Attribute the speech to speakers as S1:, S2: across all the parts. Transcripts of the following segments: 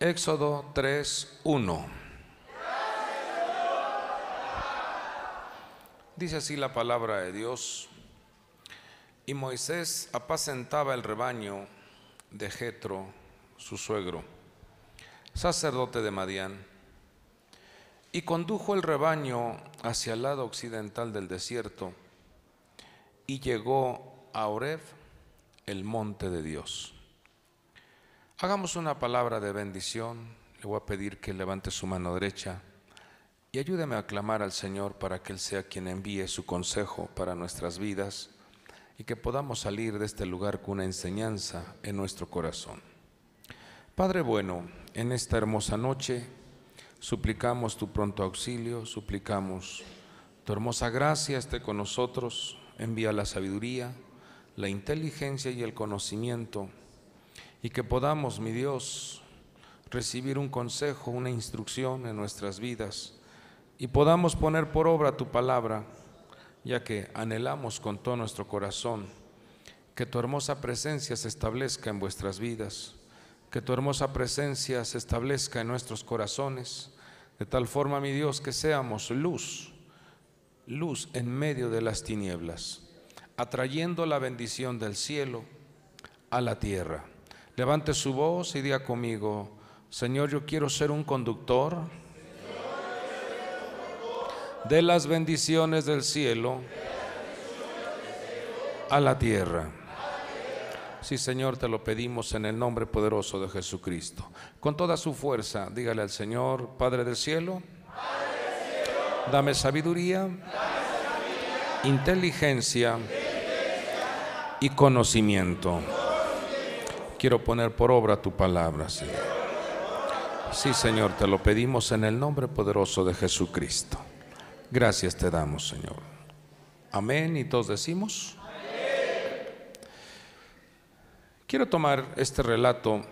S1: Éxodo 3, 1. Dice así la palabra de Dios. Y Moisés apacentaba el rebaño de Jetro, su suegro, sacerdote de Madián, y condujo el rebaño hacia el lado occidental del desierto y llegó a Oreb, el monte de Dios. Hagamos una palabra de bendición. Le voy a pedir que levante su mano derecha y ayúdeme a clamar al Señor para que Él sea quien envíe su consejo para nuestras vidas y que podamos salir de este lugar con una enseñanza en nuestro corazón. Padre bueno, en esta hermosa noche suplicamos tu pronto auxilio, suplicamos tu hermosa gracia esté con nosotros, envía la sabiduría, la inteligencia y el conocimiento y que podamos, mi Dios, recibir un consejo, una instrucción en nuestras vidas y podamos poner por obra tu palabra, ya que anhelamos con todo nuestro corazón que tu hermosa presencia se establezca en vuestras vidas, que tu hermosa presencia se establezca en nuestros corazones, de tal forma, mi Dios, que seamos luz, luz en medio de las tinieblas, atrayendo la bendición del cielo a la tierra. Levante su voz y diga conmigo, Señor, yo quiero ser un conductor de las bendiciones del cielo a la tierra. Sí, Señor, te lo pedimos en el nombre poderoso de Jesucristo. Con toda su fuerza, dígale al Señor, Padre del cielo, dame sabiduría, inteligencia y conocimiento quiero poner por obra tu palabra, Señor. Sí, Señor, te lo pedimos en el nombre poderoso de Jesucristo. Gracias te damos, Señor. Amén. Y todos decimos. Quiero tomar este relato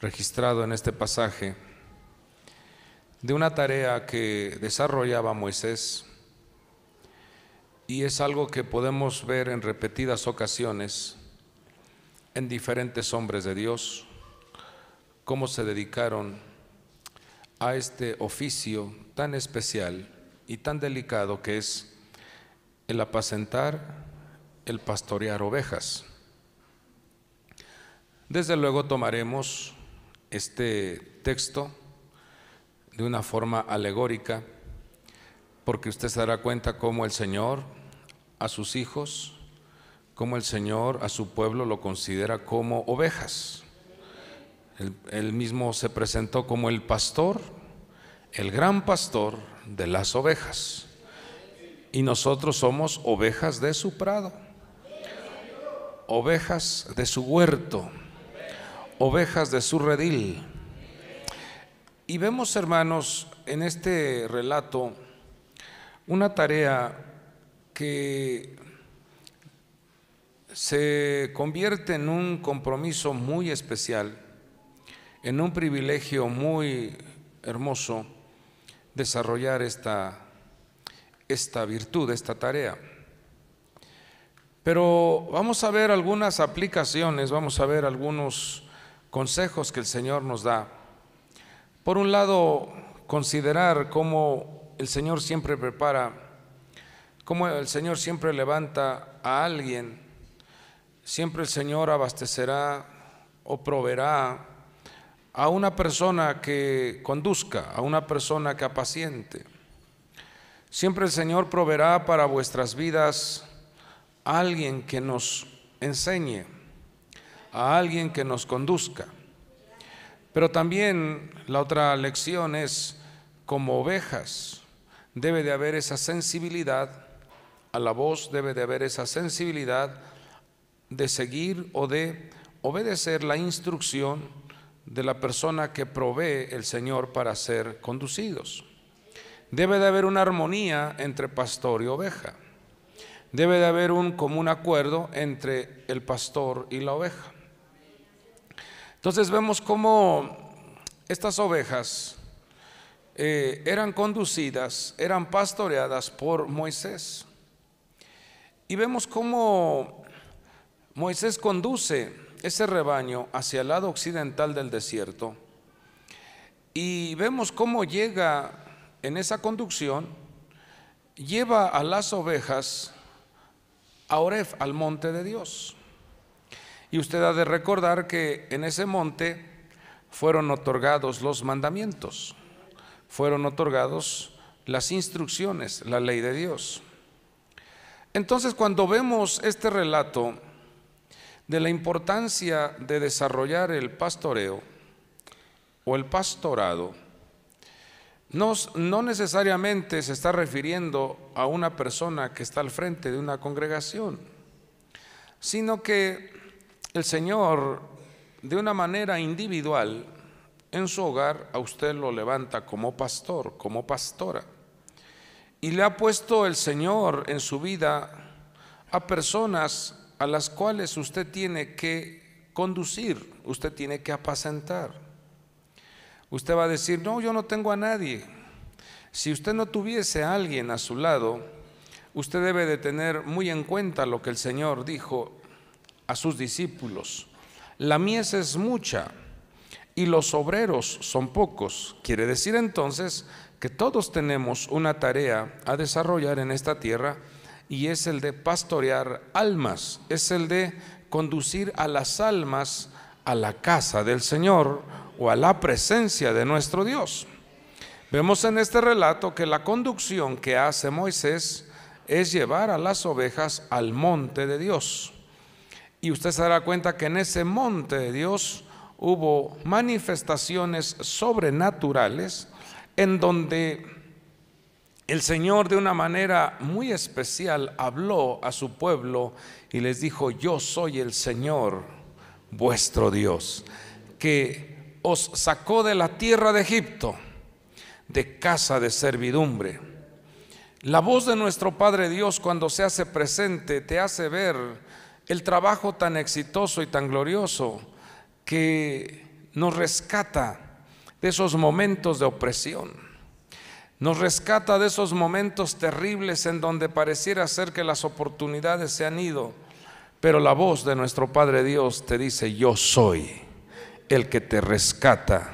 S1: registrado en este pasaje de una tarea que desarrollaba Moisés y es algo que podemos ver en repetidas ocasiones en diferentes hombres de Dios, cómo se dedicaron a este oficio tan especial y tan delicado que es el apacentar, el pastorear ovejas. Desde luego tomaremos este texto de una forma alegórica, porque usted se dará cuenta cómo el Señor a sus hijos como el Señor a su pueblo lo considera como ovejas. Él, mismo se presentó como el pastor, el gran pastor de las ovejas. Y nosotros somos ovejas de su prado, ovejas de su huerto, ovejas de su redil. Y vemos, hermanos, en este relato una tarea que se convierte en un compromiso muy especial, en un privilegio muy hermoso desarrollar esta, esta virtud, esta tarea. Pero vamos a ver algunas aplicaciones, vamos a ver algunos consejos que el Señor nos da. Por un lado, considerar cómo el Señor siempre prepara, cómo el Señor siempre levanta a alguien siempre el Señor abastecerá o proveerá a una persona que conduzca, a una persona que apaciente. Siempre el Señor proveerá para vuestras vidas a alguien que nos enseñe, a alguien que nos conduzca. Pero también la otra lección es, como ovejas, debe de haber esa sensibilidad, a la voz debe de haber esa sensibilidad de seguir o de obedecer la instrucción de la persona que provee el Señor para ser conducidos. Debe de haber una armonía entre pastor y oveja. Debe de haber un común acuerdo entre el pastor y la oveja. Entonces vemos cómo estas ovejas eh, eran conducidas, eran pastoreadas por Moisés. Y vemos cómo Moisés conduce ese rebaño hacia el lado occidental del desierto y vemos cómo llega en esa conducción, lleva a las ovejas a Oref, al monte de Dios. Y usted ha de recordar que en ese monte fueron otorgados los mandamientos, fueron otorgados las instrucciones, la ley de Dios. Entonces cuando vemos este relato de la importancia de desarrollar el pastoreo o el pastorado, no, necesariamente se está refiriendo a una persona que está al frente de una congregación, sino que el Señor, de una manera individual, en su hogar, a usted lo levanta como pastor, como pastora. Y le ha puesto el Señor en su vida a personas a las cuales usted tiene que conducir, usted tiene que apacentar. Usted va a decir, no, yo no tengo a nadie. Si usted no tuviese a alguien a su lado, usted debe de tener muy en cuenta lo que el Señor dijo a sus discípulos, la mies es mucha y los obreros son pocos. Quiere decir entonces que todos tenemos una tarea a desarrollar en esta tierra y es el de pastorear almas, es el de conducir a las almas a la casa del Señor o a la presencia de nuestro Dios. Vemos en este relato que la conducción que hace Moisés es llevar a las ovejas al monte de Dios. Y usted se dará cuenta que en ese monte de Dios hubo manifestaciones sobrenaturales en donde el Señor de una manera muy especial habló a su pueblo y les dijo, yo soy el Señor vuestro Dios, que os sacó de la tierra de Egipto, de casa de servidumbre. La voz de nuestro Padre Dios cuando se hace presente te hace ver el trabajo tan exitoso y tan glorioso que nos rescata de esos momentos de opresión. Nos rescata de esos momentos terribles en donde pareciera ser que las oportunidades se han ido, pero la voz de nuestro Padre Dios te dice, yo soy el que te rescata,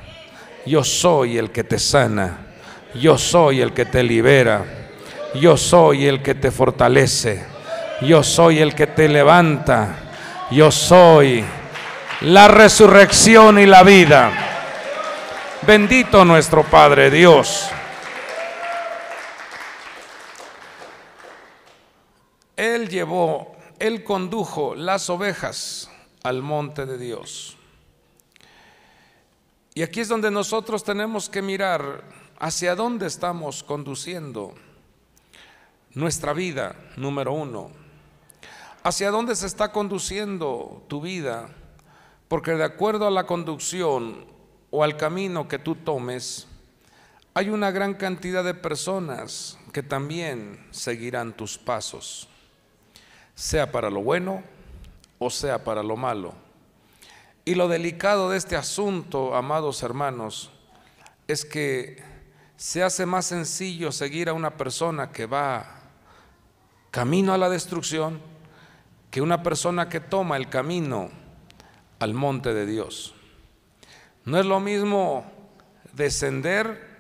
S1: yo soy el que te sana, yo soy el que te libera, yo soy el que te fortalece. Yo soy el que te levanta. Yo soy la resurrección y la vida. Bendito nuestro Padre Dios. Él llevó, Él condujo las ovejas al monte de Dios. Y aquí es donde nosotros tenemos que mirar hacia dónde estamos conduciendo nuestra vida, número uno hacia dónde se está conduciendo tu vida, porque de acuerdo a la conducción o al camino que tú tomes, hay una gran cantidad de personas que también seguirán tus pasos, sea para lo bueno o sea para lo malo. Y lo delicado de este asunto, amados hermanos, es que se hace más sencillo seguir a una persona que va camino a la destrucción que una persona que toma el camino al monte de Dios. No es lo mismo descender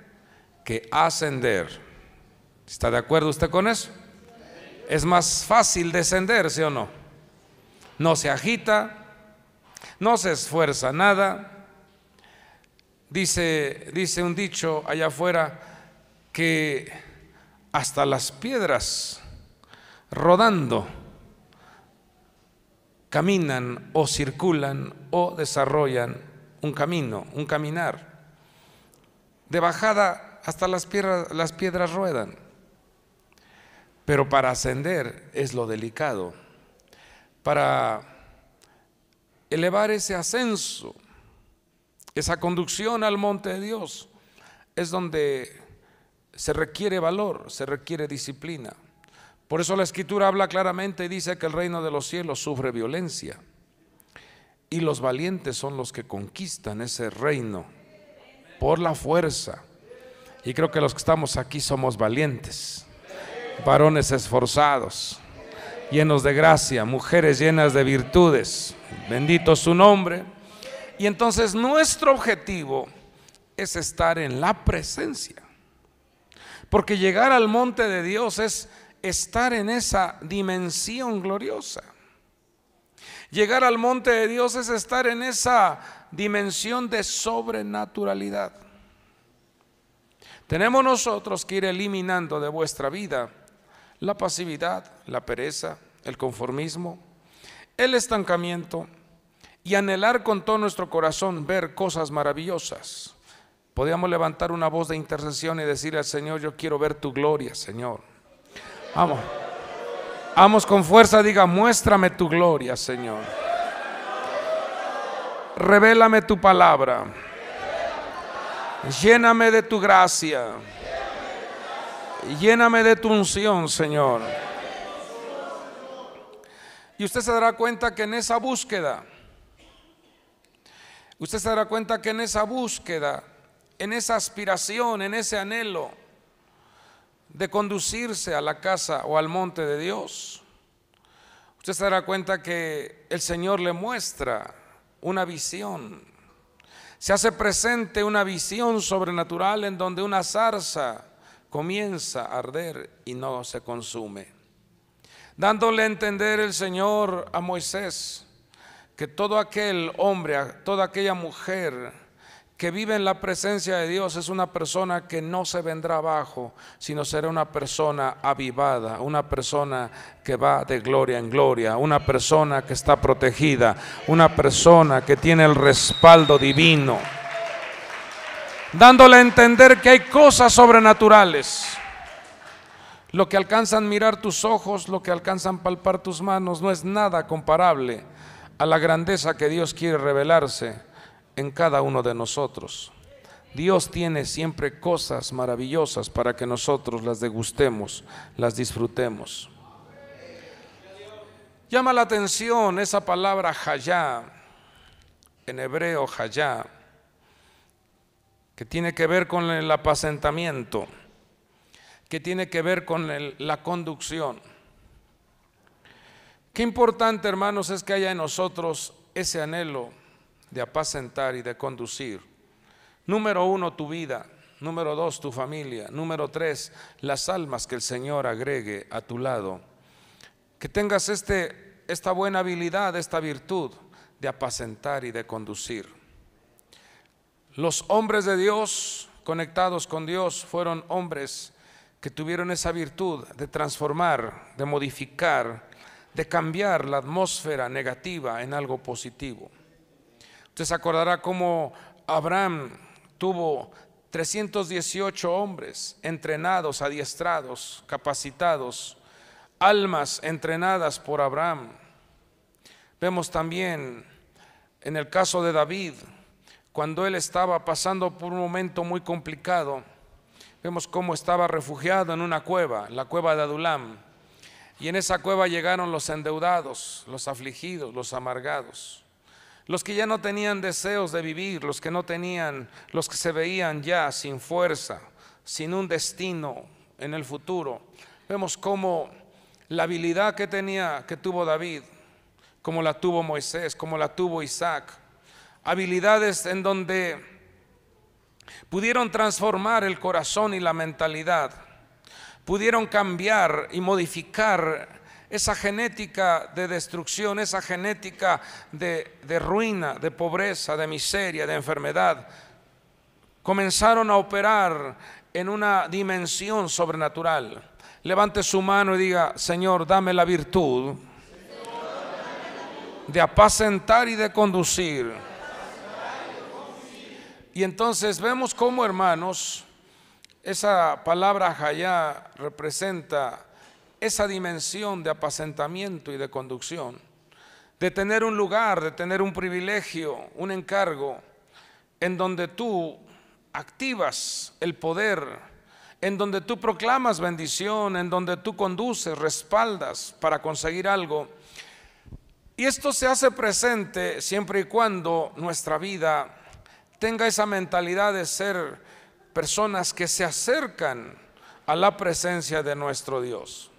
S1: que ascender. ¿Está de acuerdo usted con eso? Es más fácil descender, ¿sí o no? No se agita, no se esfuerza nada. Dice, dice un dicho allá afuera que hasta las piedras rodando caminan o circulan o desarrollan un camino, un caminar. De bajada hasta las piedras, las piedras ruedan. Pero para ascender es lo delicado. Para elevar ese ascenso, esa conducción al monte de Dios, es donde se requiere valor, se requiere disciplina. Por eso la escritura habla claramente y dice que el reino de los cielos sufre violencia. Y los valientes son los que conquistan ese reino por la fuerza. Y creo que los que estamos aquí somos valientes, varones esforzados, llenos de gracia, mujeres llenas de virtudes. Bendito su nombre. Y entonces nuestro objetivo es estar en la presencia. Porque llegar al monte de Dios es estar en esa dimensión gloriosa. Llegar al monte de Dios es estar en esa dimensión de sobrenaturalidad. Tenemos nosotros que ir eliminando de vuestra vida la pasividad, la pereza, el conformismo, el estancamiento y anhelar con todo nuestro corazón ver cosas maravillosas. Podríamos levantar una voz de intercesión y decirle al Señor, yo quiero ver tu gloria, Señor. Vamos. Vamos con fuerza, diga, muéstrame tu gloria, Señor. Revélame tu palabra. Lléname de tu gracia. Lléname de tu unción, Señor. Y usted se dará cuenta que en esa búsqueda, usted se dará cuenta que en esa búsqueda, en esa aspiración, en ese anhelo de conducirse a la casa o al monte de Dios, usted se dará cuenta que el Señor le muestra una visión. Se hace presente una visión sobrenatural en donde una zarza comienza a arder y no se consume. Dándole a entender el Señor a Moisés que todo aquel hombre, toda aquella mujer que vive en la presencia de Dios es una persona que no se vendrá abajo, sino será una persona avivada, una persona que va de gloria en gloria, una persona que está protegida, una persona que tiene el respaldo divino dándole a entender que hay cosas sobrenaturales. Lo que alcanzan mirar tus ojos, lo que alcanzan palpar tus manos, no es nada comparable a la grandeza que Dios quiere revelarse en cada uno de nosotros. Dios tiene siempre cosas maravillosas para que nosotros las degustemos, las disfrutemos. Llama la atención esa palabra hayá, en hebreo hayá, que tiene que ver con el apacentamiento, que tiene que ver con la conducción. Qué importante, hermanos, es que haya en nosotros ese anhelo de apacentar y de conducir. Número uno, tu vida. Número dos, tu familia. Número tres, las almas que el Señor agregue a tu lado. Que tengas este, esta buena habilidad, esta virtud de apacentar y de conducir. Los hombres de Dios conectados con Dios fueron hombres que tuvieron esa virtud de transformar, de modificar, de cambiar la atmósfera negativa en algo positivo. Usted se acordará cómo Abraham tuvo 318 hombres entrenados, adiestrados, capacitados, almas entrenadas por Abraham. Vemos también en el caso de David, cuando él estaba pasando por un momento muy complicado. Vemos cómo estaba refugiado en una cueva, la cueva de Adulam. Y en esa cueva llegaron los endeudados, los afligidos, los amargados, los que ya no tenían deseos de vivir, los que no tenían, los que se veían ya sin fuerza, sin un destino en el futuro. Vemos cómo la habilidad que tenía, que tuvo David, como la tuvo Moisés, como la tuvo Isaac, habilidades en donde pudieron transformar el corazón y la mentalidad, pudieron cambiar y modificar esa genética de destrucción, esa genética de, ruina, de pobreza, de miseria, de enfermedad. Comenzaron a operar en una dimensión sobrenatural. Levante su mano y diga, Señor, dame la virtud de apacentar y de conducir y entonces vemos cómo, hermanos, esa palabra Hayá representa esa dimensión de apacentamiento y de conducción, de tener un lugar, de tener un privilegio, un encargo, en donde tú activas el poder, en donde tú proclamas bendición, en donde tú conduces, respaldas para conseguir algo. Y esto se hace presente siempre y cuando nuestra vida tenga esa mentalidad de ser personas que se acercan a la presencia de nuestro Dios.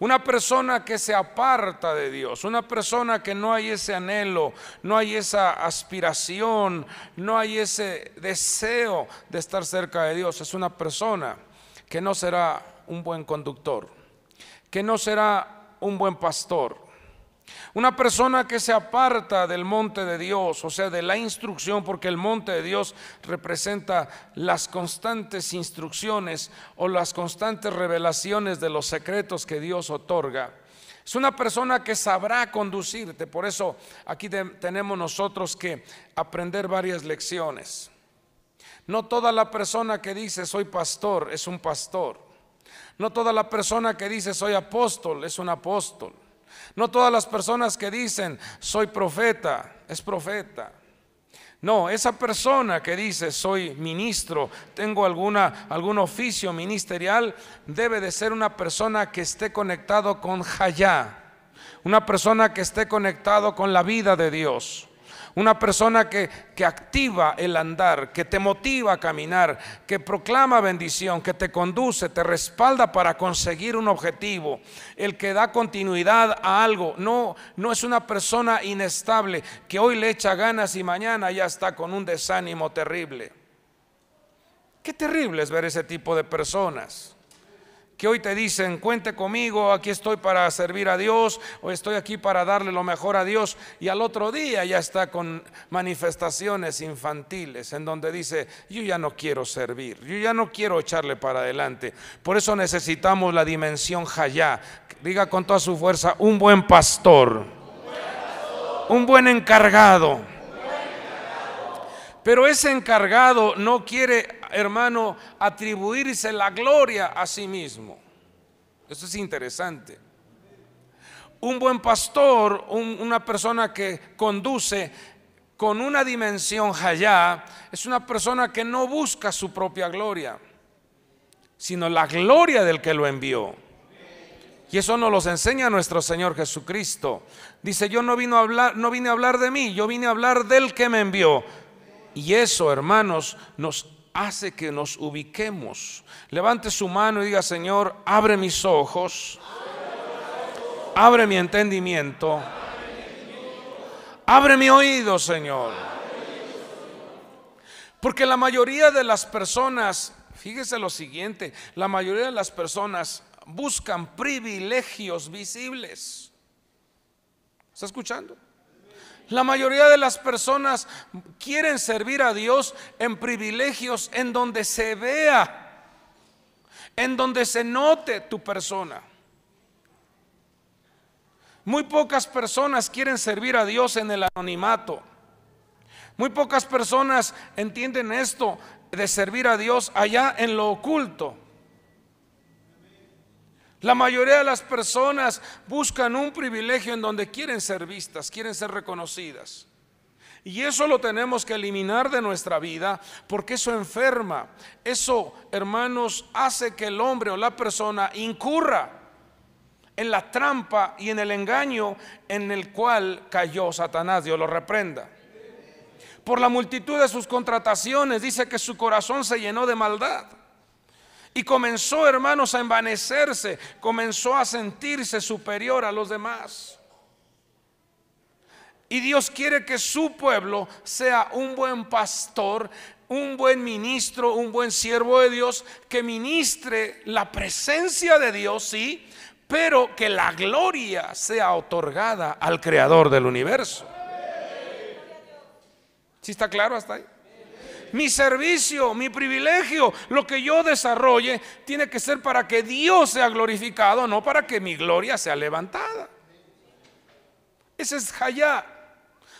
S1: Una persona que se aparta de Dios, una persona que no hay ese anhelo, no hay esa aspiración, no hay ese deseo de estar cerca de Dios, es una persona que no será un buen conductor, que no será un buen pastor, una persona que se aparta del monte de Dios, o sea, de la instrucción, porque el monte de Dios representa las constantes instrucciones o las constantes revelaciones de los secretos que Dios otorga. Es una persona que sabrá conducirte. Por eso aquí tenemos nosotros que aprender varias lecciones. No toda la persona que dice soy pastor es un pastor. No toda la persona que dice soy apóstol es un apóstol. No todas las personas que dicen soy profeta es profeta. No, esa persona que dice soy ministro, tengo alguna, algún oficio ministerial, debe de ser una persona que esté conectado con Jaya, una persona que esté conectado con la vida de Dios. Una persona que, que, activa el andar, que te motiva a caminar, que proclama bendición, que te conduce, te respalda para conseguir un objetivo. El que da continuidad a algo. No, no es una persona inestable que hoy le echa ganas y mañana ya está con un desánimo terrible. Qué terrible es ver ese tipo de personas que hoy te dicen, cuente conmigo, aquí estoy para servir a Dios o estoy aquí para darle lo mejor a Dios y al otro día ya está con manifestaciones infantiles en donde dice, yo ya no quiero servir, yo ya no quiero echarle para adelante. Por eso necesitamos la dimensión Hayá, diga con toda su fuerza, un buen pastor, un buen encargado. Pero ese encargado no quiere hermano, atribuirse la gloria a sí mismo. Eso es interesante. Un buen pastor, una persona que conduce con una dimensión allá, es una persona que no busca su propia gloria, sino la gloria del que lo envió. Y eso nos lo enseña nuestro Señor Jesucristo. Dice, yo no, vino a hablar, no vine a hablar de mí, yo vine a hablar del que me envió. Y eso, hermanos, nos hace que nos ubiquemos. Levante su mano y diga, Señor, abre mis ojos, abre mi entendimiento, abre mi oído, Señor. Porque la mayoría de las personas, fíjese lo siguiente, la mayoría de las personas buscan privilegios visibles. ¿Está escuchando? La mayoría de las personas quieren servir a Dios en privilegios en donde se vea, en donde se note tu persona. Muy pocas personas quieren servir a Dios en el anonimato. Muy pocas personas entienden esto de servir a Dios allá en lo oculto. La mayoría de las personas buscan un privilegio en donde quieren ser vistas, quieren ser reconocidas. Y eso lo tenemos que eliminar de nuestra vida porque eso enferma. Eso, hermanos, hace que el hombre o la persona incurra en la trampa y en el engaño en el cual cayó Satanás. Dios lo reprenda. Por la multitud de sus contrataciones dice que su corazón se llenó de maldad. Y comenzó, hermanos, a envanecerse, comenzó a sentirse superior a los demás. Y Dios quiere que su pueblo sea un buen pastor, un buen ministro, un buen siervo de Dios, que ministre la presencia de Dios, sí, pero que la gloria sea otorgada al creador del universo. ¿Sí está claro hasta ahí? Mi servicio, mi privilegio, lo que yo desarrolle, tiene que ser para que Dios sea glorificado, no para que mi gloria sea levantada. Ese es Hayá,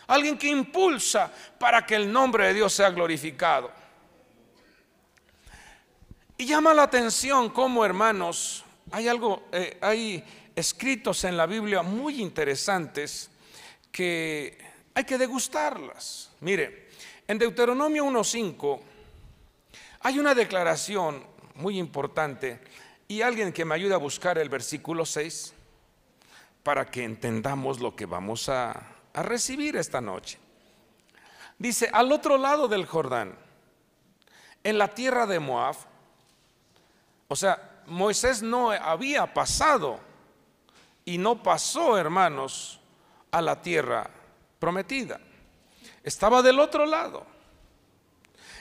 S1: alguien que impulsa para que el nombre de Dios sea glorificado. Y llama la atención como hermanos, hay algo, eh, hay escritos en la Biblia muy interesantes que hay que degustarlas. Mire, en Deuteronomio 1.5 hay una declaración muy importante y alguien que me ayude a buscar el versículo 6 para que entendamos lo que vamos a, a recibir esta noche. Dice, al otro lado del Jordán, en la tierra de Moab, o sea, Moisés no había pasado y no pasó, hermanos, a la tierra prometida. Estaba del otro lado.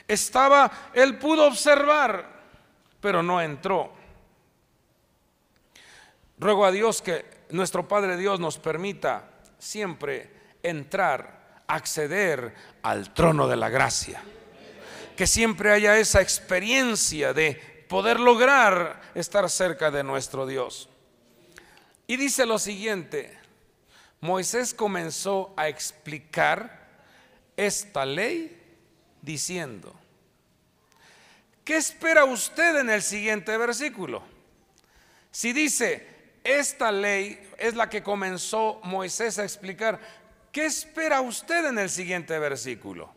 S1: Estaba, él pudo observar, pero no entró. Ruego a Dios que nuestro Padre Dios nos permita siempre entrar, acceder al trono de la gracia. Que siempre haya esa experiencia de poder lograr estar cerca de nuestro Dios. Y dice lo siguiente, Moisés comenzó a explicar esta ley diciendo, ¿qué espera usted en el siguiente versículo? Si dice, esta ley es la que comenzó Moisés a explicar, ¿qué espera usted en el siguiente versículo?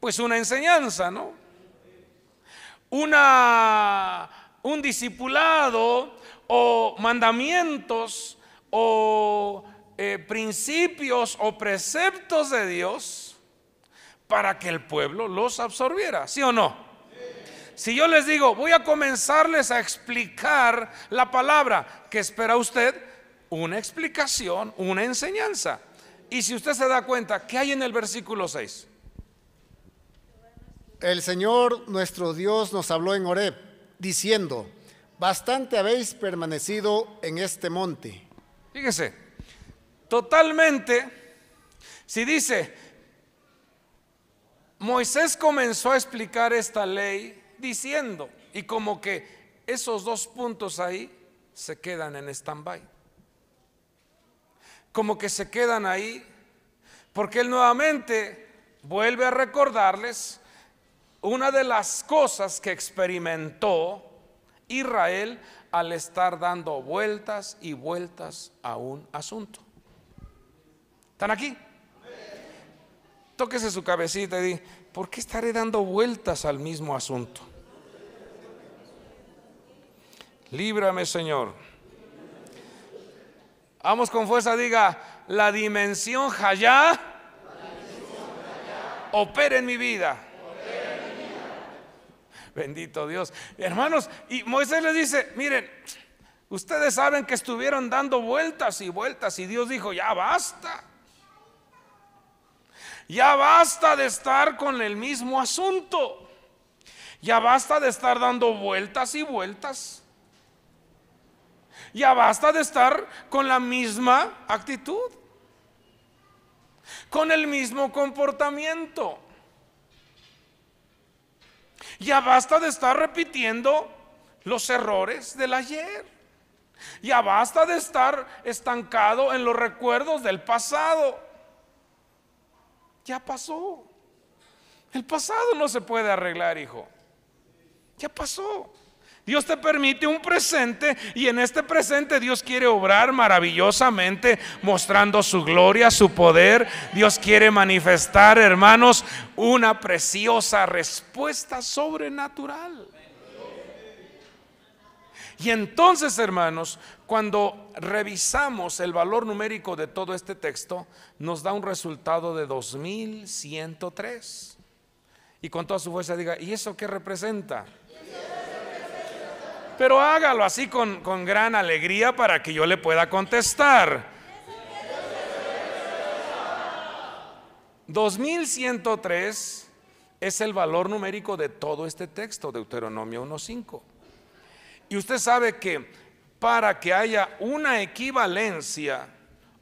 S1: Pues una enseñanza, ¿no? Una, un discipulado o mandamientos o eh, principios o preceptos de Dios para que el pueblo los absorbiera, ¿sí o no? Si yo les digo, voy a comenzarles a explicar la palabra, ¿qué espera usted? Una explicación, una enseñanza. Y si usted se da cuenta, ¿qué hay en el versículo 6?
S2: El Señor nuestro Dios nos habló en Horeb, diciendo, bastante habéis permanecido en este monte.
S1: Fíjese, totalmente, si dice, Moisés comenzó a explicar esta ley diciendo, y como que esos dos puntos ahí se quedan en stand-by. Como que se quedan ahí, porque él nuevamente vuelve a recordarles una de las cosas que experimentó Israel al estar dando vueltas y vueltas a un asunto. ¿Están aquí? Tóquese su cabecita y di, ¿por qué estaré dando vueltas al mismo asunto? Líbrame, Señor. Vamos con fuerza, diga, la dimensión Hayá opera en mi vida. Bendito Dios. Hermanos, y Moisés les dice, miren, ustedes saben que estuvieron dando vueltas y vueltas y Dios dijo, ya basta. Ya basta de estar con el mismo asunto. Ya basta de estar dando vueltas y vueltas. Ya basta de estar con la misma actitud, con el mismo comportamiento. Ya basta de estar repitiendo los errores del ayer. Ya basta de estar estancado en los recuerdos del pasado. Ya pasó. El pasado no se puede arreglar, hijo. Ya pasó. Dios te permite un presente y en este presente Dios quiere obrar maravillosamente mostrando su gloria, su poder. Dios quiere manifestar, hermanos, una preciosa respuesta sobrenatural. Y entonces, hermanos, cuando revisamos el valor numérico de todo este texto, nos da un resultado de 2103. Y con toda su fuerza diga, ¿y eso qué representa? Pero hágalo así con, gran alegría para que yo le pueda contestar. 2103 es el valor numérico de todo este texto, Deuteronomio 1.5. Y usted sabe que para que haya una equivalencia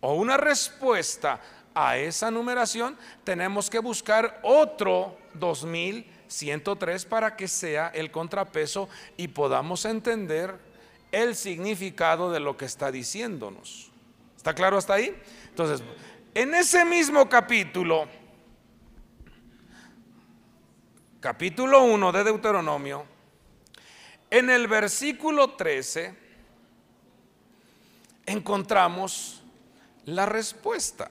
S1: o una respuesta a esa numeración, tenemos que buscar otro 2000 103 para que sea el contrapeso y podamos entender el significado de lo que está diciéndonos. ¿Está claro hasta ahí? Entonces, en ese mismo capítulo, capítulo 1 de Deuteronomio, en el versículo 13, encontramos la respuesta.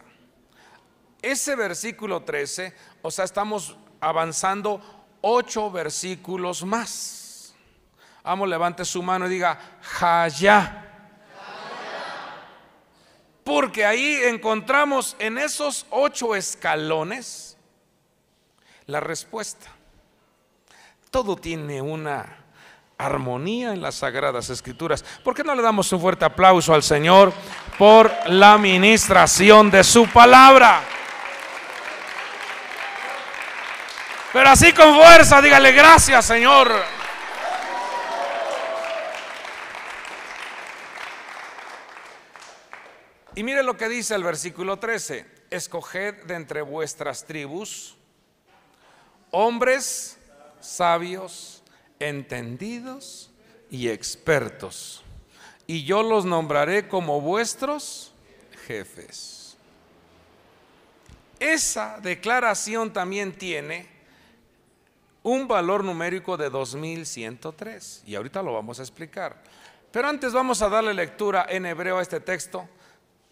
S1: Ese versículo 13, o sea, estamos avanzando ocho versículos más. Vamos, levante su mano y diga, Jaya. Porque ahí encontramos en esos ocho escalones la respuesta. Todo tiene una armonía en las sagradas escrituras. ¿Por qué no le damos un fuerte aplauso al Señor por la ministración de su palabra? Pero así con fuerza, dígale gracias, Señor. Y mire lo que dice el versículo 13. Escoged de entre vuestras tribus hombres sabios, entendidos y expertos. Y yo los nombraré como vuestros jefes. Esa declaración también tiene un valor numérico de 2103. Y ahorita lo vamos a explicar. Pero antes vamos a darle lectura en hebreo a este texto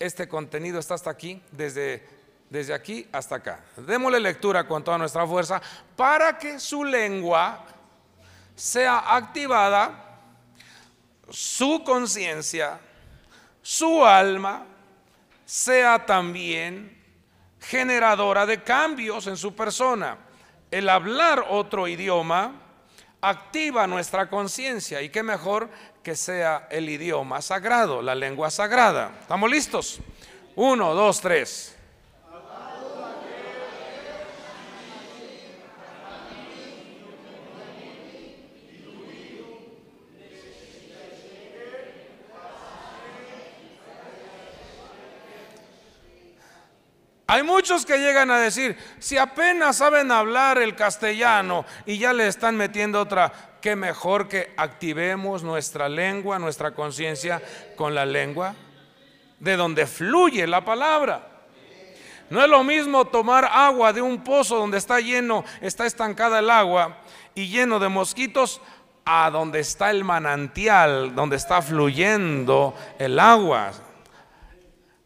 S1: este contenido está hasta aquí, desde, desde aquí hasta acá. Démosle lectura con toda nuestra fuerza para que su lengua sea activada, su conciencia, su alma sea también generadora de cambios en su persona. El hablar otro idioma activa nuestra conciencia y qué mejor que sea el idioma sagrado, la lengua sagrada. ¿Estamos listos? Uno, dos, tres. Hay muchos que llegan a decir, si apenas saben hablar el castellano y ya le están metiendo otra, qué mejor que activemos nuestra lengua, nuestra conciencia con la lengua de donde fluye la palabra. No es lo mismo tomar agua de un pozo donde está lleno, está estancada el agua y lleno de mosquitos a donde está el manantial, donde está fluyendo el agua.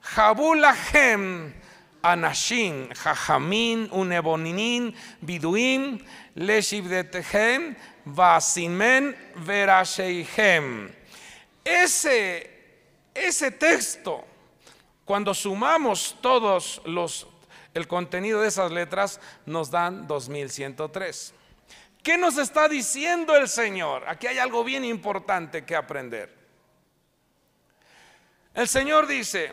S1: Jabulahem anashim, jajamin, uneboninin, biduim, leshivdetehem, Vasimen Verasheihem. Ese, ese texto, cuando sumamos todos los el contenido de esas letras, nos dan 2103. ¿Qué nos está diciendo el Señor? Aquí hay algo bien importante que aprender. El Señor dice,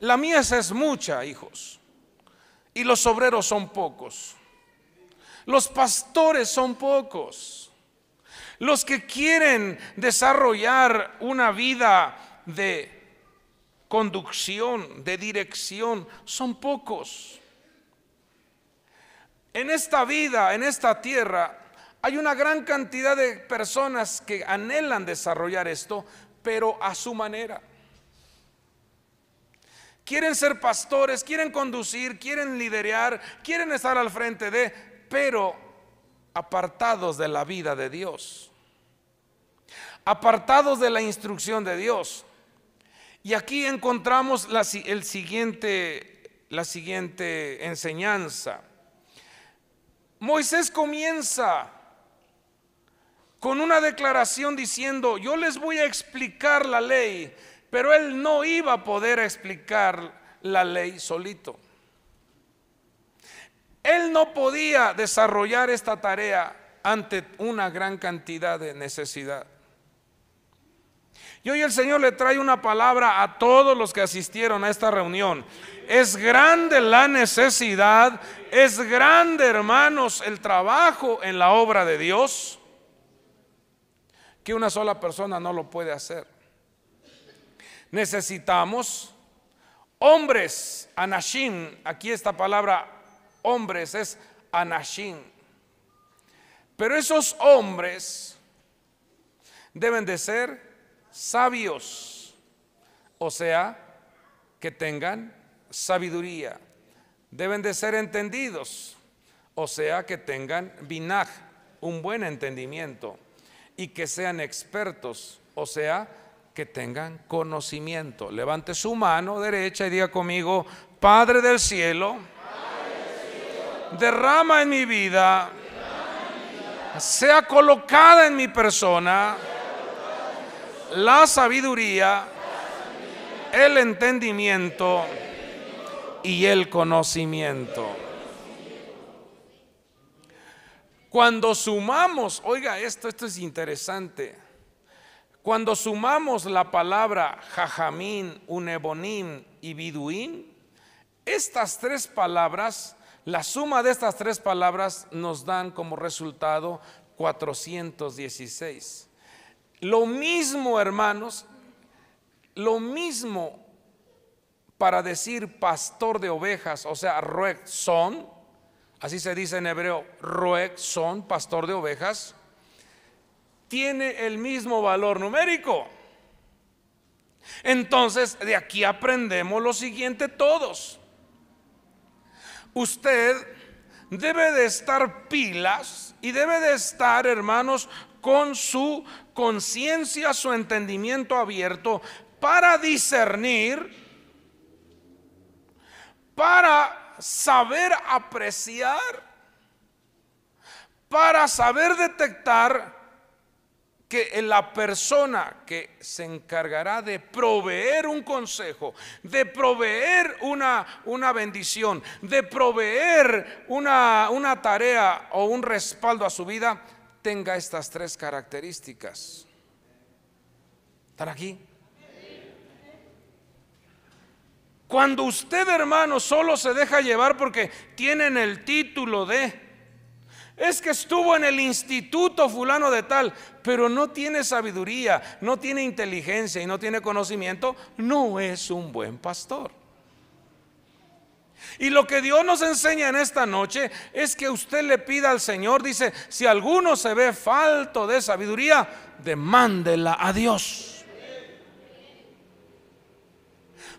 S1: la mies es mucha, hijos, y los obreros son pocos. Los pastores son pocos. Los que quieren desarrollar una vida de conducción, de dirección, son pocos. En esta vida, en esta tierra, hay una gran cantidad de personas que anhelan desarrollar esto, pero a su manera. Quieren ser pastores, quieren conducir, quieren liderar, quieren estar al frente de, pero apartados de la vida de Dios, apartados de la instrucción de Dios. Y aquí encontramos el siguiente, la siguiente enseñanza. Moisés comienza con una declaración diciendo, yo les voy a explicar la ley, pero él no iba a poder explicar la ley solito. Él no podía desarrollar esta tarea ante una gran cantidad de necesidad. Y hoy el Señor le trae una palabra a todos los que asistieron a esta reunión. Es grande la necesidad, es grande, hermanos, el trabajo en la obra de Dios, que una sola persona no lo puede hacer. Necesitamos hombres, anashim, aquí esta palabra hombres es anashim. Pero esos hombres deben de ser sabios, o sea, que tengan sabiduría. Deben de ser entendidos, o sea, que tengan binaj, un buen entendimiento, y que sean expertos, o sea, que tengan conocimiento. Levante su mano derecha y diga conmigo, Padre del cielo, derrama en mi vida, sea colocada en mi persona la sabiduría, el entendimiento y el conocimiento. Cuando sumamos, oiga esto, esto es interesante. Cuando sumamos la palabra jajamín, unebonim y biduín, estas tres palabras, la suma de estas tres palabras nos dan como resultado 416. Lo mismo, hermanos, lo mismo para decir pastor de ovejas, o sea, roek son, así se dice en hebreo, roek son, pastor de ovejas, tiene el mismo valor numérico. Entonces, de aquí aprendemos lo siguiente todos. Usted debe de estar pilas y debe de estar, hermanos, con su conciencia, su entendimiento abierto para discernir, para saber apreciar, para saber detectar que la persona que se encargará de proveer un consejo, de proveer una, una bendición, de proveer una, una tarea o un respaldo a su vida, tenga estas tres características. ¿Están aquí? Cuando usted, hermano, solo se deja llevar porque tienen el título de, es que estuvo en el instituto fulano de tal, pero no tiene sabiduría, no tiene inteligencia y no tiene conocimiento, no es un buen pastor. Y lo que Dios nos enseña en esta noche es que usted le pida al Señor, dice, si alguno se ve falto de sabiduría, demándela a Dios.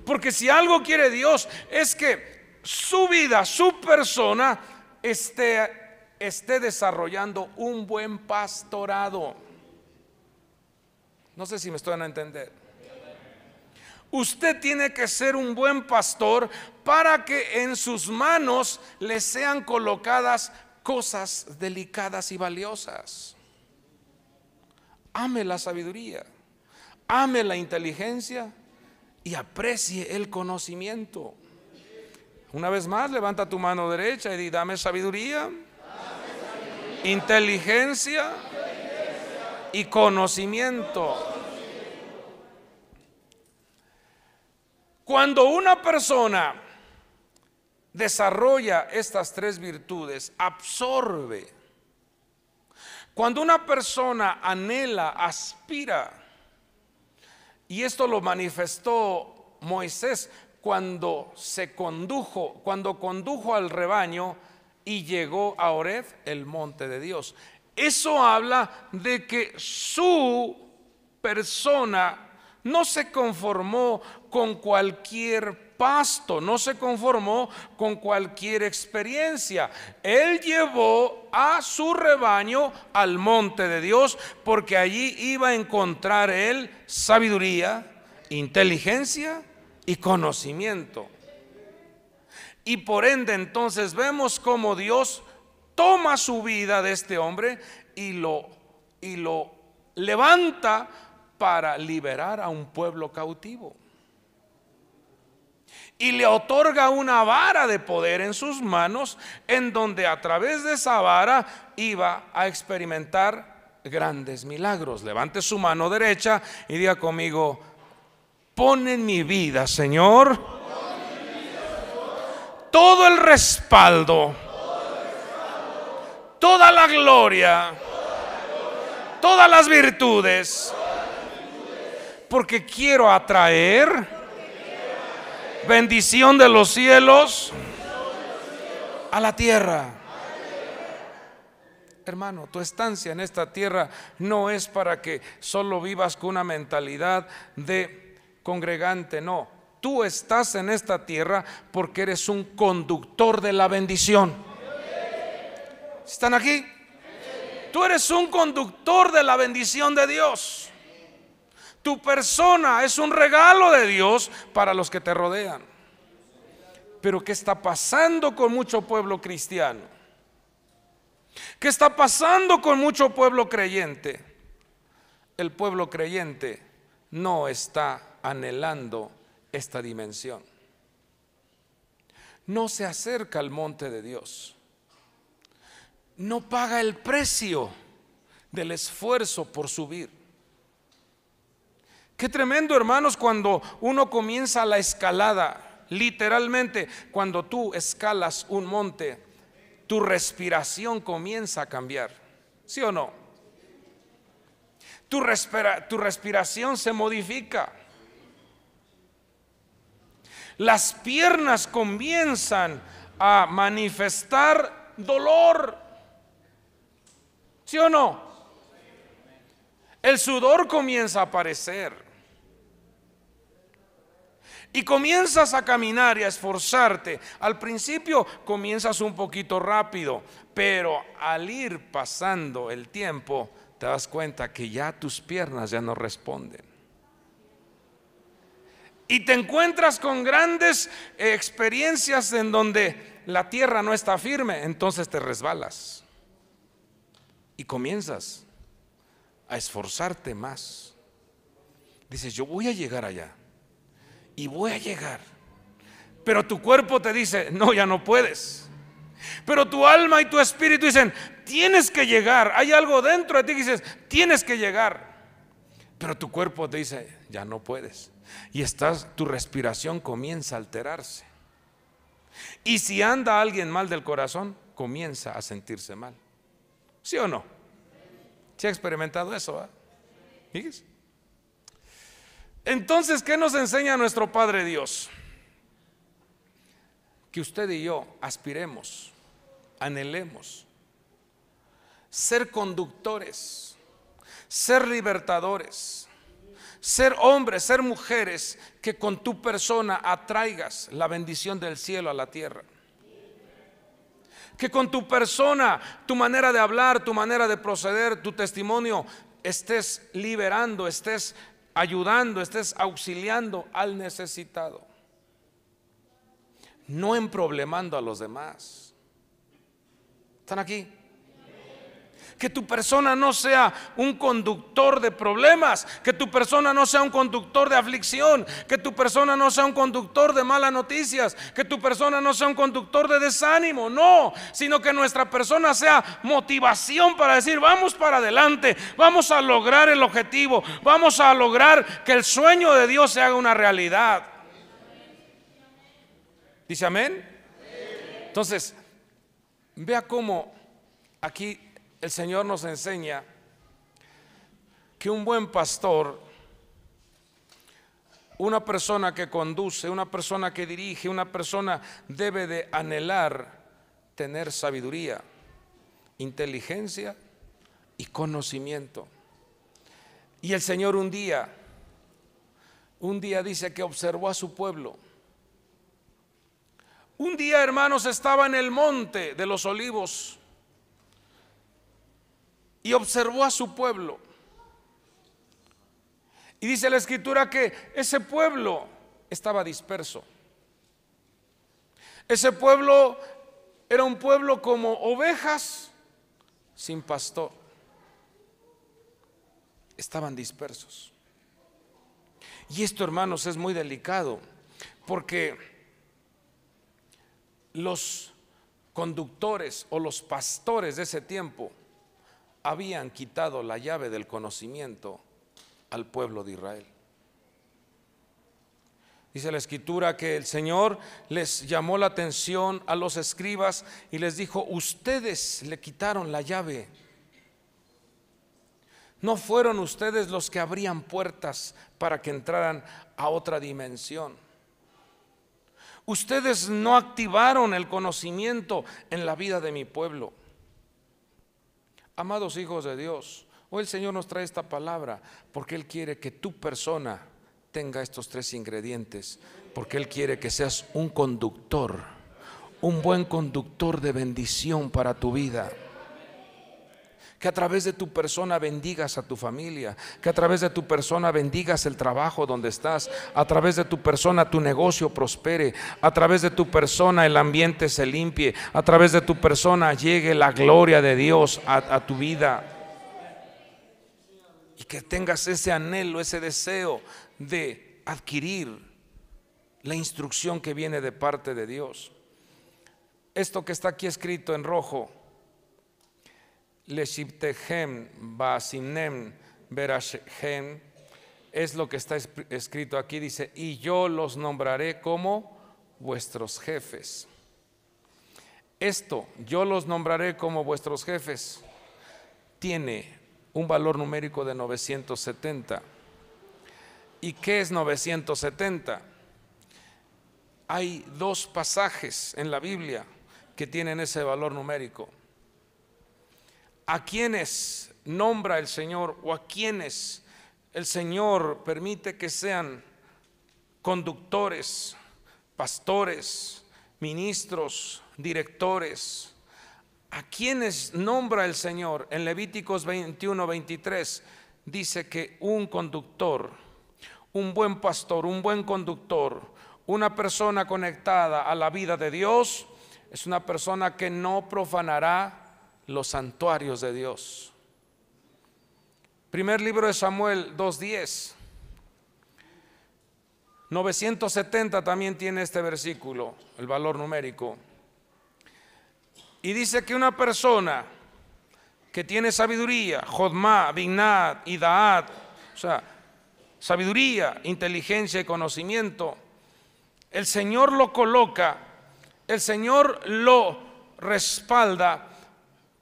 S1: Porque si algo quiere Dios es que su vida, su persona esté, esté desarrollando un buen pastorado. No sé si me estoy a entender. Usted tiene que ser un buen pastor para que en sus manos le sean colocadas cosas delicadas y valiosas. Ame la sabiduría, ame la inteligencia y aprecie el conocimiento. Una vez más, levanta tu mano derecha y di, dame sabiduría, inteligencia y conocimiento. Cuando una persona desarrolla estas tres virtudes, absorbe. Cuando una persona anhela, aspira, y esto lo manifestó Moisés cuando se condujo, cuando condujo al rebaño y llegó a Oreb, el monte de Dios. Eso habla de que su persona no se conformó con cualquier pasto, no se conformó con cualquier experiencia. Él llevó a su rebaño al monte de Dios porque allí iba a encontrar él sabiduría, inteligencia y conocimiento. Y por ende entonces vemos cómo Dios toma su vida de este hombre y lo, y lo levanta para liberar a un pueblo cautivo. Y le otorga una vara de poder en sus manos, en donde a través de esa vara iba a experimentar grandes milagros. Levante su mano derecha y diga conmigo, pon en mi vida, Señor, todo el respaldo, toda la gloria, todas las virtudes porque quiero atraer bendición de los cielos a la tierra. Hermano, tu estancia en esta tierra no es para que solo vivas con una mentalidad de congregante, no. Tú estás en esta tierra porque eres un conductor de la bendición. ¿Están aquí? Tú eres un conductor de la bendición de Dios. Tu persona es un regalo de Dios para los que te rodean. Pero ¿qué está pasando con mucho pueblo cristiano? ¿Qué está pasando con mucho pueblo creyente? El pueblo creyente no está anhelando esta dimensión. No se acerca al monte de Dios. no paga el precio del esfuerzo por subir. Qué tremendo, hermanos, cuando uno comienza la escalada. Literalmente, cuando tú escalas un monte, tu respiración comienza a cambiar. ¿Sí o no? Tu, tu respiración se modifica. Las piernas comienzan a manifestar dolor. ¿Sí o no? El sudor comienza a aparecer. Y comienzas a caminar y a esforzarte. Al principio comienzas un poquito rápido, pero al ir pasando el tiempo, te das cuenta que ya tus piernas ya no responden. Y te encuentras con grandes experiencias en donde la tierra no está firme, entonces te resbalas. Y comienzas a esforzarte más. Dices, yo voy a llegar allá y voy a llegar. Pero tu cuerpo te dice, no, ya no puedes. Pero tu alma y tu espíritu dicen, tienes que llegar. Hay algo dentro de ti que dices, tienes que llegar. Pero tu cuerpo te dice, ya no puedes. Y estás, tu respiración comienza a alterarse. Y si anda alguien mal del corazón, comienza a sentirse mal. ¿Sí o no? ¿Se ha experimentado eso? ¿ah? Entonces, ¿qué nos enseña nuestro Padre Dios? Que usted y yo aspiremos, anhelemos ser conductores, ser libertadores, ser hombres, ser mujeres que con tu persona atraigas la bendición del cielo a la tierra. Que con tu persona, tu manera de hablar, tu manera de proceder, tu testimonio, estés liberando, estés ayudando, estés auxiliando al necesitado. No en problemando a los demás. ¿Están aquí? Que tu persona no sea un conductor de problemas, que tu persona no sea un conductor de aflicción, que tu persona no sea un conductor de malas noticias, que tu persona no sea un conductor de desánimo, no, sino que nuestra persona sea motivación para decir, vamos para adelante, vamos a lograr el objetivo, vamos a lograr que el sueño de Dios se haga una realidad. ¿Dice amén? Entonces, vea cómo aquí el Señor nos enseña que un buen pastor, una persona que conduce, una persona que dirige, una persona debe de anhelar tener sabiduría, inteligencia y conocimiento. Y el Señor un día, un día dice que observó a su pueblo. Un día, hermanos, estaba en el monte de los olivos y observó a su pueblo. Y dice la escritura que ese pueblo estaba disperso. Ese pueblo era un pueblo como ovejas sin pastor. Estaban dispersos. Y esto, hermanos, es muy delicado porque los conductores o los pastores de ese tiempo habían quitado la llave del conocimiento al pueblo de Israel. Dice la escritura que el Señor les llamó la atención a los escribas y les dijo, ustedes le quitaron la llave. No fueron ustedes los que abrían puertas para que entraran a otra dimensión. Ustedes no activaron el conocimiento en la vida de mi pueblo. Amados hijos de Dios, hoy el Señor nos trae esta palabra porque Él quiere que tu persona tenga estos tres ingredientes, porque Él quiere que seas un conductor, un buen conductor de bendición para tu vida que a través de tu persona bendigas a tu familia, que a través de tu persona bendigas el trabajo donde estás, a través de tu persona tu negocio prospere, a través de tu persona el ambiente se limpie, a través de tu persona llegue la gloria de Dios a, a tu vida. Y que tengas ese anhelo, ese deseo de adquirir la instrucción que viene de parte de Dios. Esto que está aquí escrito en rojo, Leshiptehem, Basinem, Berashem, es lo que está escrito aquí, dice, y yo los nombraré como vuestros jefes. Esto, yo los nombraré como vuestros jefes, tiene un valor numérico de 970. ¿Y qué es 970? Hay dos pasajes en la Biblia que tienen ese valor numérico. ¿A quienes nombra el Señor o a quienes el Señor permite que sean conductores, pastores, ministros, directores, a quienes nombra el Señor en Levíticos 21, 23, dice que un conductor, un buen pastor, un buen conductor, una persona conectada a la vida de Dios, es una persona que no profanará los santuarios de Dios. Primer libro de Samuel 2.10. 970 también tiene este versículo, el valor numérico. Y dice que una persona que tiene sabiduría, Jodma, Bignad, Idaat, o sea, sabiduría, inteligencia y conocimiento, el Señor lo coloca, el Señor lo respalda,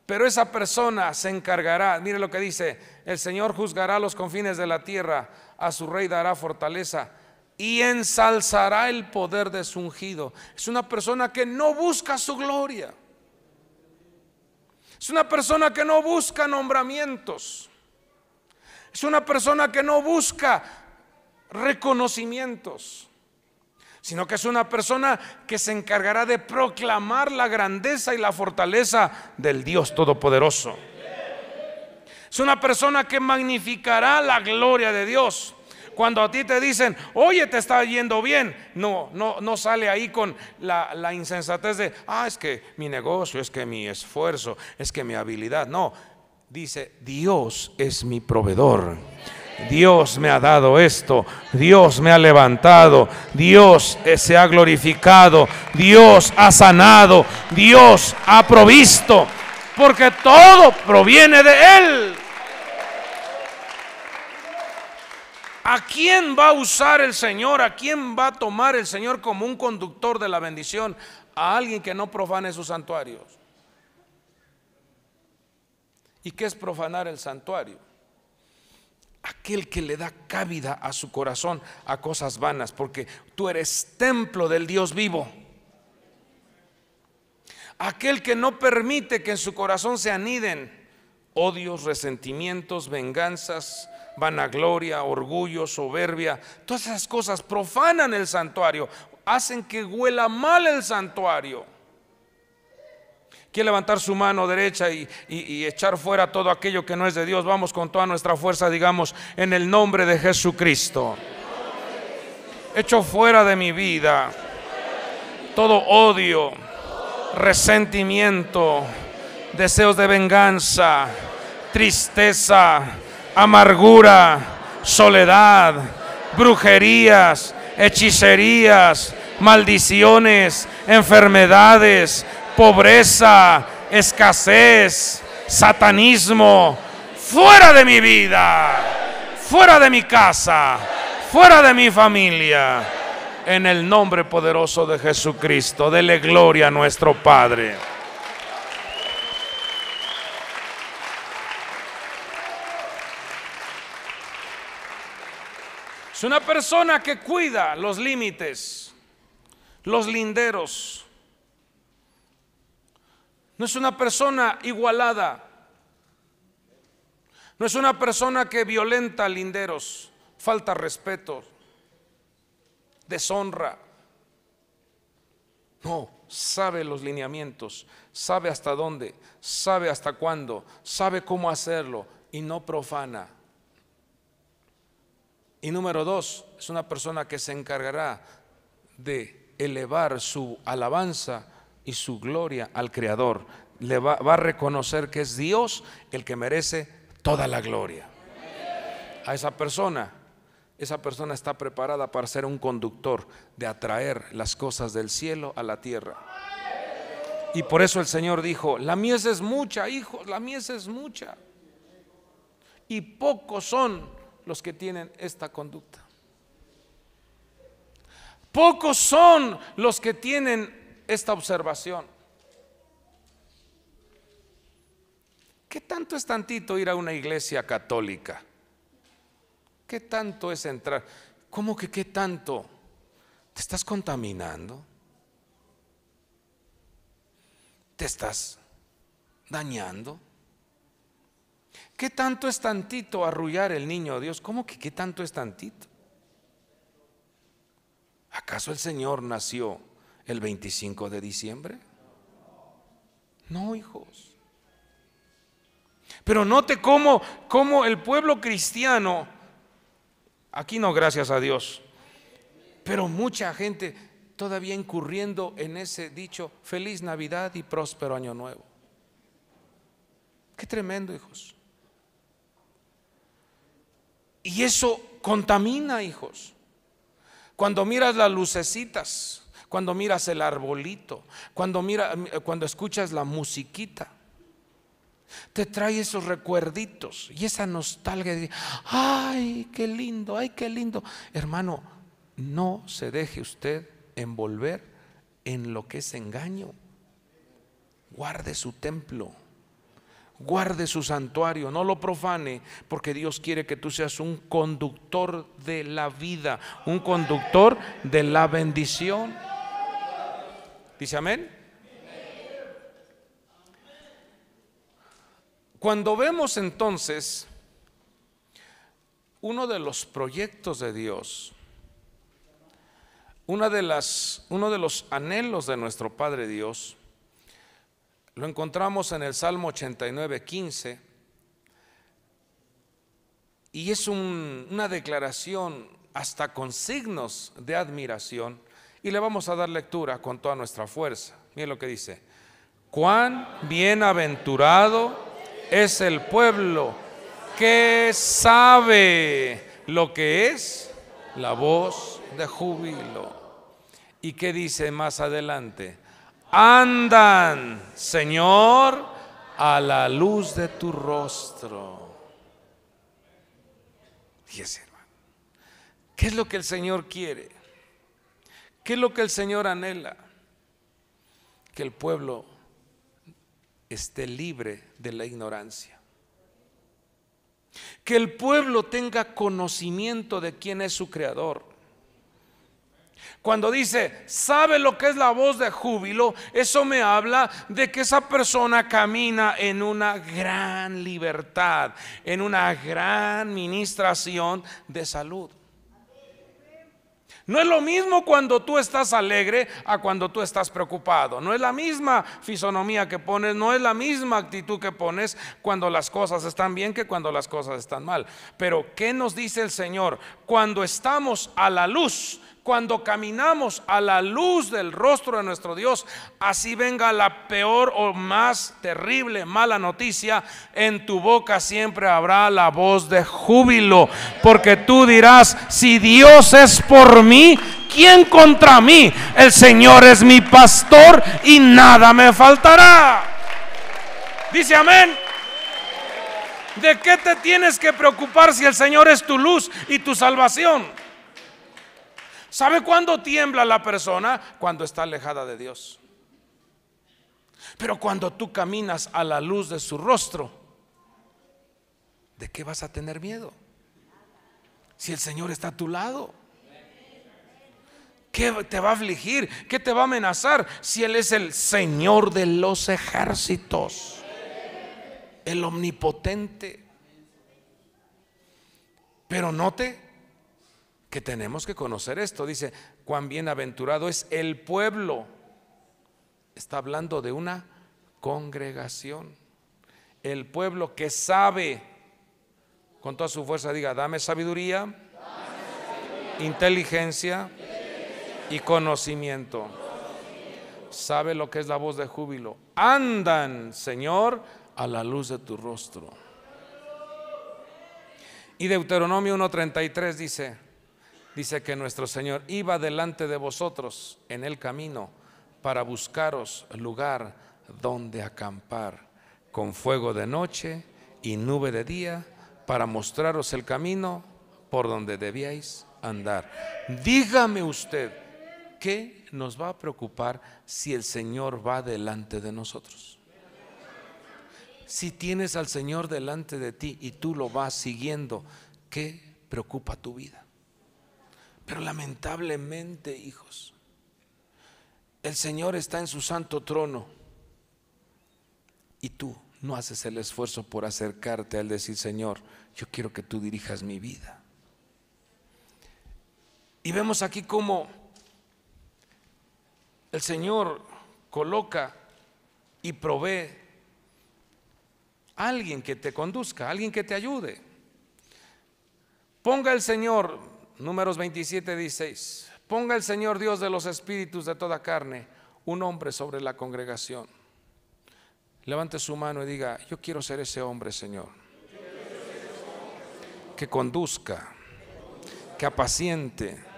S1: pero esa persona se encargará, mire lo que dice, el Señor juzgará los confines de la tierra, a su rey dará fortaleza y ensalzará el poder de su ungido. Es una persona que no busca su gloria. Es una persona que no busca nombramientos. Es una persona que no busca reconocimientos, sino que es una persona que se encargará de proclamar la grandeza y la fortaleza del Dios Todopoderoso. Es una persona que magnificará la gloria de Dios. Cuando a ti te dicen, oye, te está yendo bien, no, no, no sale ahí con la, la insensatez de, ah, es que mi negocio, es que mi esfuerzo, es que mi habilidad. No, dice, Dios es mi proveedor. Dios me ha dado esto, Dios me ha levantado, Dios se ha glorificado, Dios ha sanado, Dios ha provisto, porque todo proviene de Él. ¿A quién va a usar el Señor? ¿A quién va a tomar el Señor como un conductor de la bendición? A alguien que no profane sus santuarios. ¿Y qué es profanar el santuario? Aquel que le da cabida a su corazón a cosas vanas, porque tú eres templo del Dios vivo. Aquel que no permite que en su corazón se aniden odios, resentimientos, venganzas, vanagloria, orgullo, soberbia, todas esas cosas profanan el santuario, hacen que huela mal el santuario. Quiere levantar su mano derecha y, y, echar fuera todo aquello que no es de Dios. Vamos con toda nuestra fuerza, digamos, en el nombre de Jesucristo. Echo fuera de mi vida todo odio, resentimiento, deseos de venganza, tristeza, amargura, soledad, brujerías, hechicerías, maldiciones, enfermedades, pobreza, escasez, satanismo, fuera de mi vida, fuera de mi casa, fuera de mi familia. En el nombre poderoso de Jesucristo, dele gloria a nuestro Padre. Es una persona que cuida los límites, los linderos. No es una persona igualada. No es una persona que violenta linderos, falta respeto, deshonra. No, sabe los lineamientos, sabe hasta dónde, sabe hasta cuándo, sabe cómo hacerlo y no profana. Y número dos, es una persona que se encargará de elevar su alabanza y su gloria al Creador. Le va, a reconocer que es Dios el que merece toda la gloria. A esa persona, esa persona está preparada para ser un conductor de atraer las cosas del cielo a la tierra. Y por eso el Señor dijo, la mies es mucha, hijos, la mies es mucha. Y pocos son los que tienen esta conducta. Pocos son los que tienen esta observación. ¿Qué tanto es tantito ir a una iglesia católica? ¿Qué tanto es entrar? ¿Cómo que qué tanto? ¿Te estás contaminando? ¿Te estás dañando? ¿Qué tanto es tantito arrullar el niño Dios? ¿Cómo que qué tanto es tantito? ¿Acaso el Señor nació el 25 de diciembre? No, hijos. Pero note cómo, cómo el pueblo cristiano, aquí no, gracias a Dios, pero mucha gente todavía incurriendo en ese dicho, feliz Navidad y próspero año nuevo. Qué tremendo, hijos. Y eso contamina, hijos. Cuando miras las lucecitas, cuando miras el arbolito, cuando, mira, cuando escuchas la musiquita, te trae esos recuerditos y esa nostalgia de, ay, qué lindo, ay, qué lindo. Hermano, no se deje usted envolver en lo que es engaño. Guarde su templo, guarde su santuario, no lo profane, porque Dios quiere que tú seas un conductor de la vida, un conductor de la bendición. Dice amén. Cuando vemos entonces uno de los proyectos de Dios, una de las, uno de los anhelos de nuestro Padre Dios, lo encontramos en el Salmo 89, 15, y es una declaración hasta con signos de admiración, y le vamos a dar lectura con toda nuestra fuerza. Miren lo que dice, cuán bienaventurado es el pueblo que sabe lo que es la voz de júbilo. ¿Y qué dice más adelante? Andan, Señor, a la luz de tu rostro. Fíjese, hermano. ¿Qué es lo que el Señor quiere? ¿Qué es lo que el Señor anhela? Que el pueblo esté libre de la ignorancia. Que el pueblo tenga conocimiento de quién es su creador. Cuando dice, sabe lo que es la voz de júbilo, eso me habla de que esa persona camina en una gran libertad, en una gran ministración de salud. No es lo mismo cuando tú estás alegre a cuando tú estás preocupado. No es la misma fisonomía que pones, no es la misma actitud que pones cuando las cosas están bien que cuando las cosas están mal. Pero ¿qué nos dice el Señor? Cuando estamos a la luz, cuando caminamos a la luz del rostro de nuestro Dios, así venga la peor o más terrible mala noticia, en tu boca siempre habrá la voz de júbilo, porque tú dirás, si Dios es por mí, ¿quién contra mí? El Señor es mi pastor y nada me faltará. Dice amén. ¿De qué te tienes que preocupar si el Señor es tu luz y tu salvación? ¿Sabe cuándo tiembla la persona? Cuando está alejada de Dios. Pero cuando tú caminas a la luz de su rostro, ¿de qué vas a tener miedo? Si el Señor está a tu lado. ¿Qué te va a afligir? ¿Qué te va a amenazar si Él es el Señor de los ejércitos? El omnipotente. Pero note que tenemos que conocer esto. Dice, cuán bienaventurado es el pueblo. Está hablando de una congregación. El pueblo que sabe, con toda su fuerza, diga, dame sabiduría, inteligencia y conocimiento. Sabe lo que es la voz de júbilo. Andan, Señor, a la luz de tu rostro. Y Deuteronomio 1.33 dice, dice que nuestro Señor iba delante de vosotros en el camino para buscaros lugar donde acampar, con fuego de noche y nube de día, para mostraros el camino por donde debíais andar. Dígame usted, ¿qué nos va a preocupar si el Señor va delante de nosotros? Si tienes al Señor delante de ti y tú lo vas siguiendo, ¿qué preocupa tu vida? Pero lamentablemente, hijos, el Señor está en su santo trono y tú no haces el esfuerzo por acercarte al decir, Señor, yo quiero que tú dirijas mi vida. Y vemos aquí cómo el Señor coloca y provee a alguien que te conduzca, alguien que te ayude. Ponga el Señor, números 27, 16, ponga el Señor Dios de los espíritus de toda carne, un hombre sobre la congregación. Levante su mano y diga, yo quiero ser ese hombre, Señor, que conduzca, que apaciente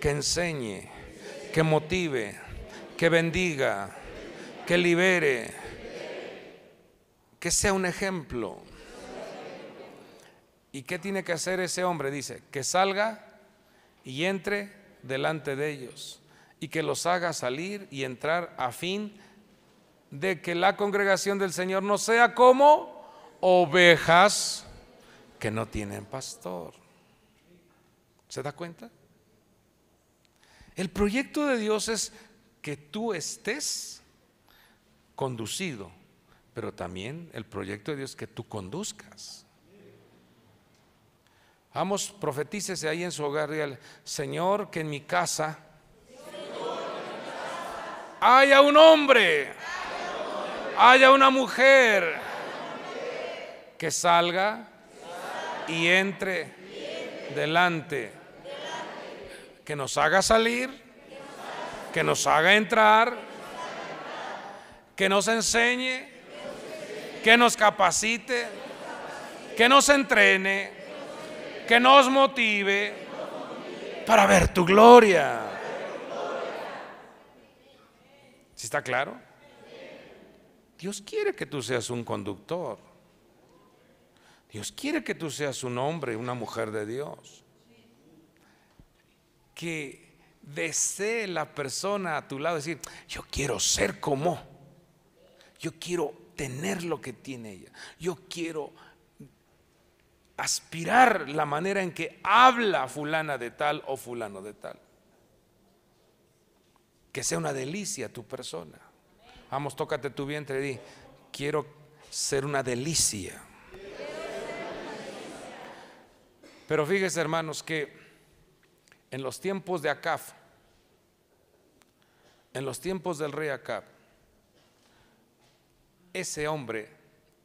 S1: que enseñe, que motive, que bendiga, que libere, que sea un ejemplo. ¿Y qué tiene que hacer ese hombre? Dice, que salga y entre delante de ellos y que los haga salir y entrar a fin de que la congregación del Señor no sea como ovejas que no tienen pastor. ¿Se da cuenta? El proyecto de Dios es que tú estés conducido, pero también el proyecto de Dios es que tú conduzcas. Vamos, profetícese ahí en su hogar, dígale, Señor, que en mi casa haya un hombre, haya una mujer que salga y entre delante que nos haga salir, que nos haga entrar, que nos enseñe, que nos capacite, que nos entrene, que nos motive para ver tu gloria. ¿Sí está claro? Dios quiere que tú seas un conductor. Dios quiere que tú seas un hombre, una mujer de Dios que desee la persona a tu lado decir, yo quiero ser como, yo quiero tener lo que tiene ella, yo quiero aspirar la manera en que habla fulana de tal o fulano de tal. Que sea una delicia tu persona. Vamos, tócate tu vientre y di, quiero ser una delicia. Pero fíjese hermanos que en los tiempos de Acab, en los tiempos del rey Acab, ese hombre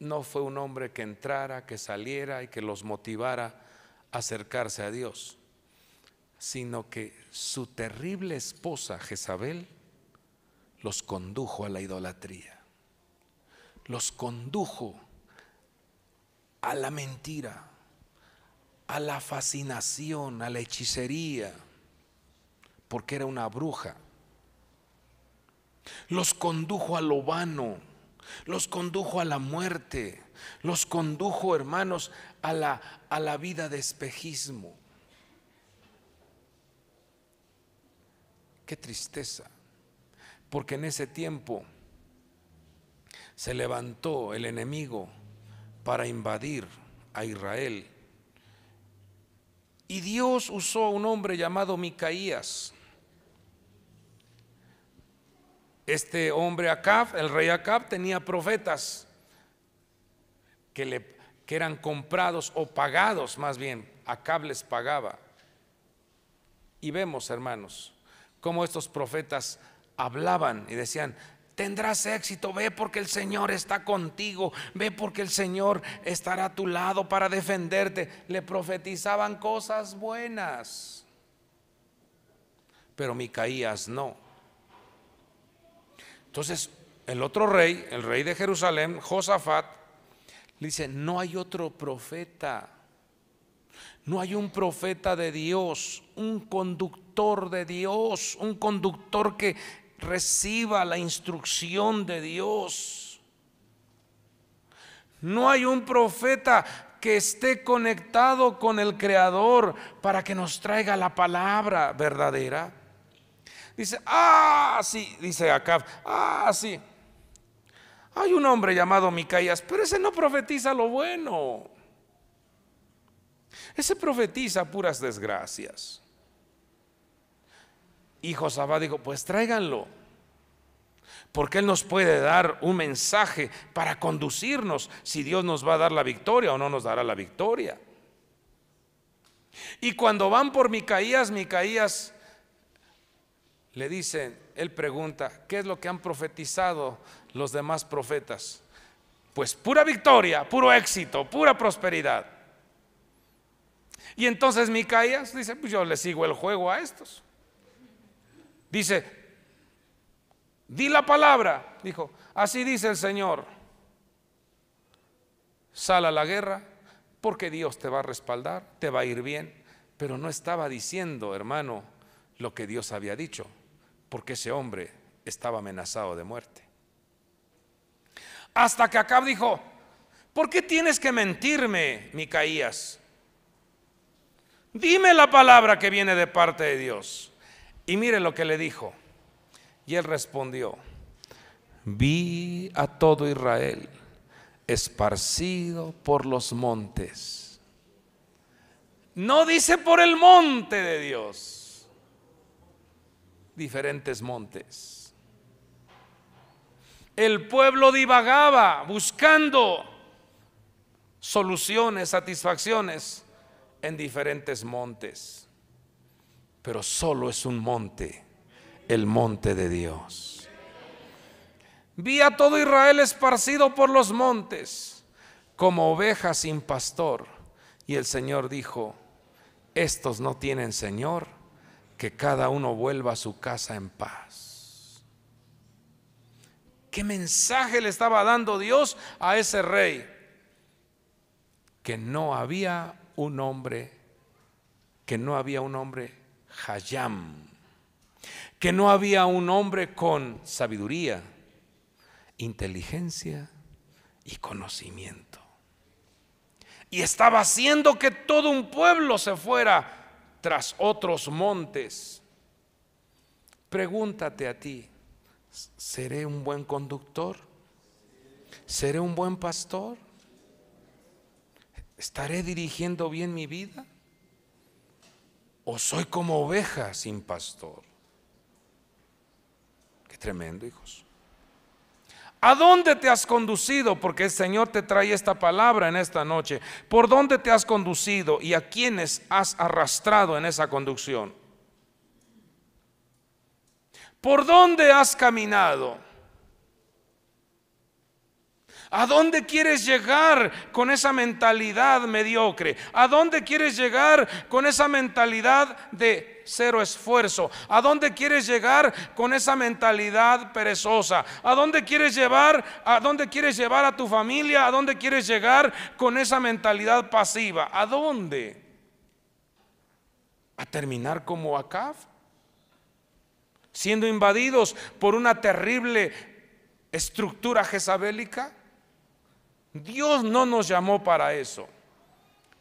S1: no fue un hombre que entrara, que saliera y que los motivara a acercarse a Dios, sino que su terrible esposa Jezabel los condujo a la idolatría, los condujo a la mentira, a la fascinación, a la hechicería, porque era una bruja. Los condujo a lo vano, los condujo a la muerte, los condujo, hermanos, a la, a la vida de espejismo. Qué tristeza, porque en ese tiempo se levantó el enemigo para invadir a Israel y Dios usó a un hombre llamado Micaías. Este hombre Acab, el rey Acab, tenía profetas que, le, que eran comprados o pagados, más bien, Acab les pagaba. Y vemos, hermanos, cómo estos profetas hablaban y decían, tendrás éxito, ve porque el Señor está contigo, ve porque el Señor estará a tu lado para defenderte. Le profetizaban cosas buenas, pero Micaías no. Entonces, el otro rey, el rey de Jerusalén, Josafat, le dice, no hay otro profeta. No hay un profeta de Dios, un conductor de Dios, un conductor que reciba la instrucción de Dios. No hay un profeta que esté conectado con el Creador para que nos traiga la palabra verdadera. Dice, ah, sí, dice acá, ah, sí. Hay un hombre llamado Micaías, pero ese no profetiza lo bueno. Ese profetiza puras desgracias. Y Josabá dijo, pues tráiganlo. Porque Él nos puede dar un mensaje para conducirnos si Dios nos va a dar la victoria o no nos dará la victoria. Y cuando van por Micaías, Micaías le dice, él pregunta, ¿qué es lo que han profetizado los demás profetas? Pues pura victoria, puro éxito, pura prosperidad. Y entonces Micaías dice, pues yo le sigo el juego a estos. Dice, di la palabra. Dijo, así dice el Señor. Sal a la guerra porque Dios te va a respaldar, te va a ir bien. Pero no estaba diciendo, hermano, lo que Dios había dicho, porque ese hombre estaba amenazado de muerte. Hasta que Acab dijo, ¿por qué tienes que mentirme, Micaías? Dime la palabra que viene de parte de Dios. Y mire lo que le dijo. Y él respondió, vi a todo Israel esparcido por los montes. No dice por el monte de Dios, diferentes montes. El pueblo divagaba buscando soluciones, satisfacciones en diferentes montes pero solo es un monte, el monte de Dios. Vi a todo Israel esparcido por los montes, como ovejas sin pastor. Y el Señor dijo, estos no tienen Señor, que cada uno vuelva a su casa en paz. ¿Qué mensaje le estaba dando Dios a ese rey? Que no había un hombre, que no había un hombre Hayam, que no había un hombre con sabiduría, inteligencia y conocimiento. Y estaba haciendo que todo un pueblo se fuera tras otros montes. Pregúntate a ti, ¿seré un buen conductor? ¿Seré un buen pastor? ¿Estaré dirigiendo bien mi vida? o soy como oveja sin pastor. Qué tremendo, hijos. ¿A dónde te has conducido? Porque el Señor te trae esta palabra en esta noche. ¿Por dónde te has conducido y a quiénes has arrastrado en esa conducción? ¿Por dónde has caminado? ¿A dónde quieres llegar con esa mentalidad mediocre? ¿A dónde quieres llegar con esa mentalidad de cero esfuerzo? ¿A dónde quieres llegar con esa mentalidad perezosa? ¿A dónde quieres llevar a dónde quieres llevar a tu familia? ¿A dónde quieres llegar con esa mentalidad pasiva? ¿A dónde? ¿A terminar como Acab? Siendo invadidos por una terrible estructura jezabélica. Dios no nos llamó para eso.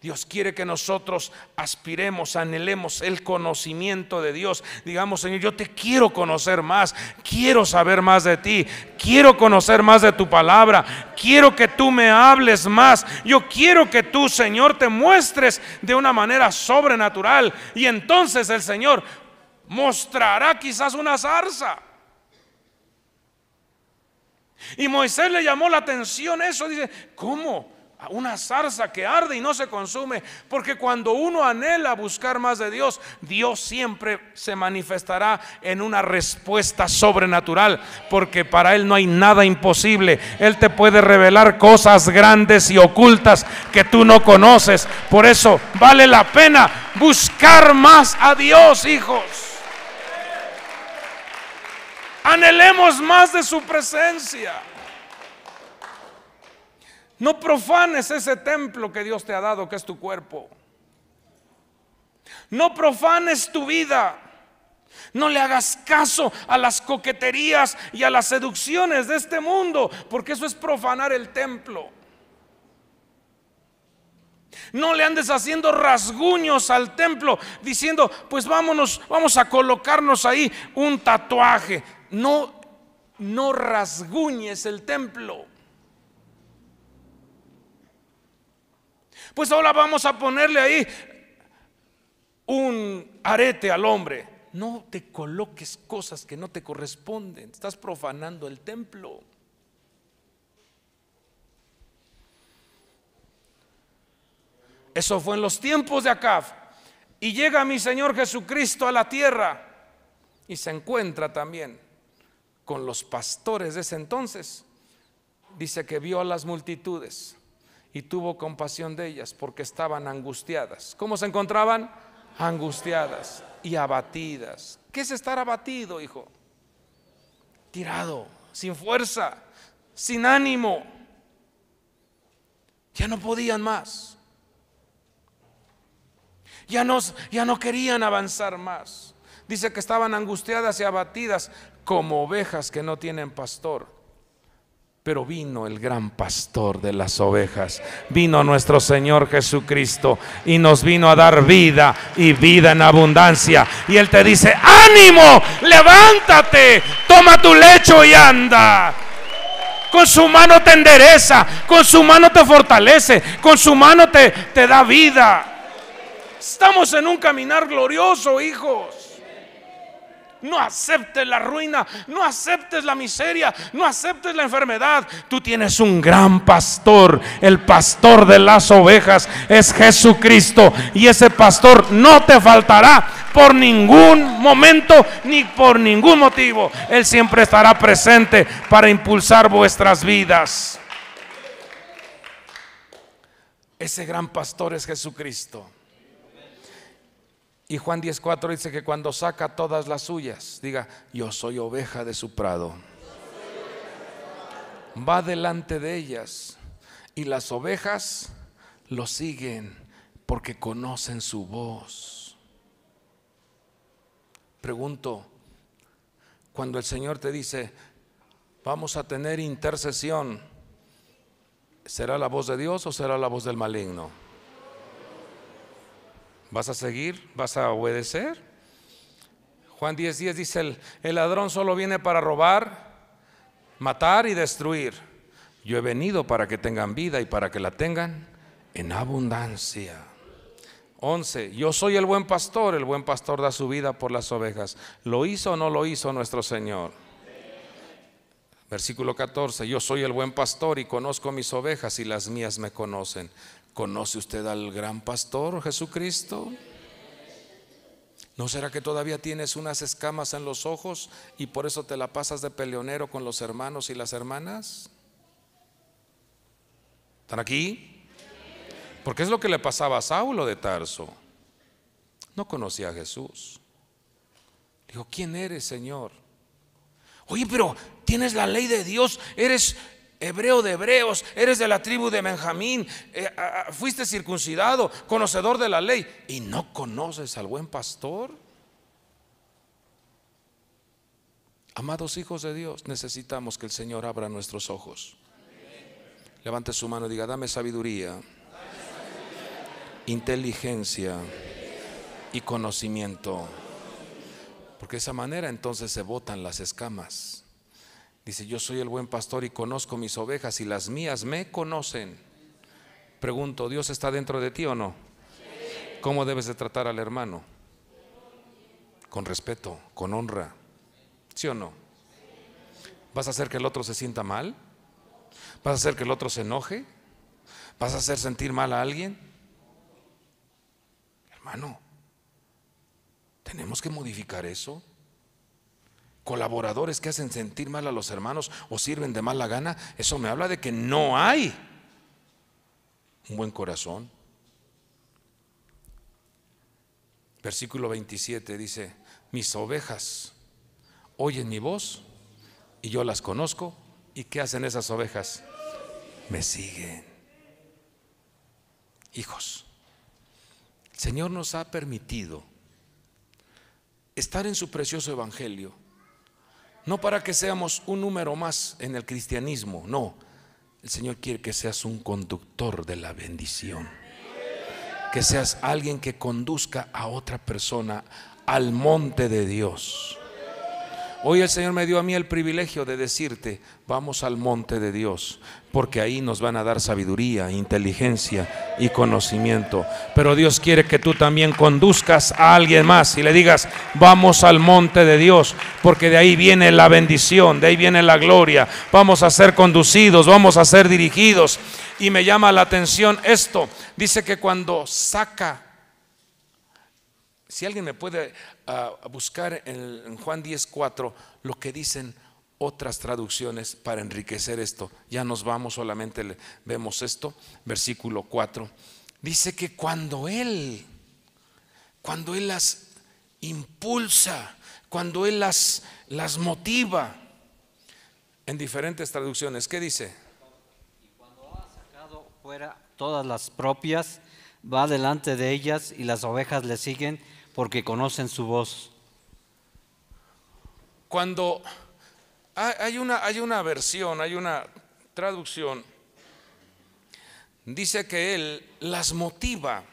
S1: Dios quiere que nosotros aspiremos, anhelemos el conocimiento de Dios. Digamos, Señor, yo te quiero conocer más, quiero saber más de ti, quiero conocer más de tu palabra, quiero que tú me hables más. Yo quiero que tú, Señor, te muestres de una manera sobrenatural. Y entonces el Señor mostrará quizás una zarza. Y Moisés le llamó la atención eso. Dice, ¿cómo? Una zarza que arde y no se consume. Porque cuando uno anhela buscar más de Dios, Dios siempre se manifestará en una respuesta sobrenatural. Porque para Él no hay nada imposible. Él te puede revelar cosas grandes y ocultas que tú no conoces. Por eso vale la pena buscar más a Dios, hijos. Anhelemos más de su presencia. No profanes ese templo que Dios te ha dado, que es tu cuerpo. No profanes tu vida. No le hagas caso a las coqueterías y a las seducciones de este mundo, porque eso es profanar el templo. No le andes haciendo rasguños al templo diciendo, pues vámonos, vamos a colocarnos ahí un tatuaje. No, no rasguñes el templo. Pues ahora vamos a ponerle ahí un arete al hombre. No te coloques cosas que no te corresponden. Estás profanando el templo. Eso fue en los tiempos de Acab. Y llega mi Señor Jesucristo a la tierra y se encuentra también con los pastores de ese entonces. Dice que vio a las multitudes y tuvo compasión de ellas porque estaban angustiadas. ¿Cómo se encontraban? Angustiadas y abatidas. ¿Qué es estar abatido, hijo? Tirado, sin fuerza, sin ánimo. Ya no podían más. Ya no, ya no querían avanzar más. Dice que estaban angustiadas y abatidas como ovejas que no tienen pastor. Pero vino el gran pastor de las ovejas, vino nuestro Señor Jesucristo y nos vino a dar vida y vida en abundancia. Y Él te dice, ánimo, levántate, toma tu lecho y anda. Con su mano te endereza, con su mano te fortalece, con su mano te, te da vida. Estamos en un caminar glorioso, hijos. No aceptes la ruina, no aceptes la miseria, no aceptes la enfermedad. Tú tienes un gran pastor. El pastor de las ovejas es Jesucristo. Y ese pastor no te faltará por ningún momento ni por ningún motivo. Él siempre estará presente para impulsar vuestras vidas. Ese gran pastor es Jesucristo. Y Juan 10.4 dice que cuando saca todas las suyas, diga, yo soy oveja de su prado. Va delante de ellas y las ovejas lo siguen porque conocen su voz. Pregunto, cuando el Señor te dice, vamos a tener intercesión, ¿será la voz de Dios o será la voz del maligno? ¿Vas a seguir? ¿Vas a obedecer? Juan 10:10 dice, el, el ladrón solo viene para robar, matar y destruir. Yo he venido para que tengan vida y para que la tengan en abundancia. 11. Yo soy el buen pastor, el buen pastor da su vida por las ovejas. ¿Lo hizo o no lo hizo nuestro Señor? Versículo 14. Yo soy el buen pastor y conozco mis ovejas y las mías me conocen. ¿Conoce usted al gran pastor Jesucristo? ¿No será que todavía tienes unas escamas en los ojos y por eso te la pasas de peleonero con los hermanos y las hermanas? ¿Están aquí? Porque es lo que le pasaba a Saulo de Tarso. No conocía a Jesús. Dijo, ¿quién eres, Señor? Oye, pero tienes la ley de Dios, eres hebreo de hebreos, eres de la tribu de Benjamín, eh, fuiste circuncidado, conocedor de la ley, y no conoces al buen pastor. Amados hijos de Dios, necesitamos que el Señor abra nuestros ojos. Levante su mano y diga, dame sabiduría, inteligencia y conocimiento. Porque de esa manera entonces se botan las escamas. Dice, yo soy el buen pastor y conozco mis ovejas y las mías me conocen. Pregunto, ¿Dios está dentro de ti o no? ¿Cómo debes de tratar al hermano? Con respeto, con honra. ¿Sí o no? ¿Vas a hacer que el otro se sienta mal? ¿Vas a hacer que el otro se enoje? ¿Vas a hacer sentir mal a alguien? Hermano, tenemos que modificar eso colaboradores que hacen sentir mal a los hermanos o sirven de mala gana, eso me habla de que no hay un buen corazón. Versículo 27 dice, mis ovejas oyen mi voz y yo las conozco. ¿Y qué hacen esas ovejas? Me siguen. Hijos, el Señor nos ha permitido estar en su precioso evangelio. No para que seamos un número más en el cristianismo, no. El Señor quiere que seas un conductor de la bendición. Que seas alguien que conduzca a otra persona al monte de Dios. Hoy el Señor me dio a mí el privilegio de decirte, vamos al monte de Dios, porque ahí nos van a dar sabiduría, inteligencia y conocimiento. Pero Dios quiere que tú también conduzcas a alguien más y le digas, vamos al monte de Dios, porque de ahí viene la bendición, de ahí viene la gloria. Vamos a ser conducidos, vamos a ser dirigidos. Y me llama la atención esto, dice que cuando saca si alguien me puede ah, buscar en, en Juan 10:4 lo que dicen otras traducciones para enriquecer esto. Ya nos vamos, solamente vemos esto, versículo 4. Dice que cuando Él, cuando Él las impulsa, cuando Él las, las motiva, en diferentes traducciones, ¿qué dice?
S3: Y cuando ha sacado fuera todas las propias, va delante de ellas y las ovejas le siguen porque conocen su voz.
S1: Cuando hay una, hay una versión, hay una traducción, dice que Él las motiva.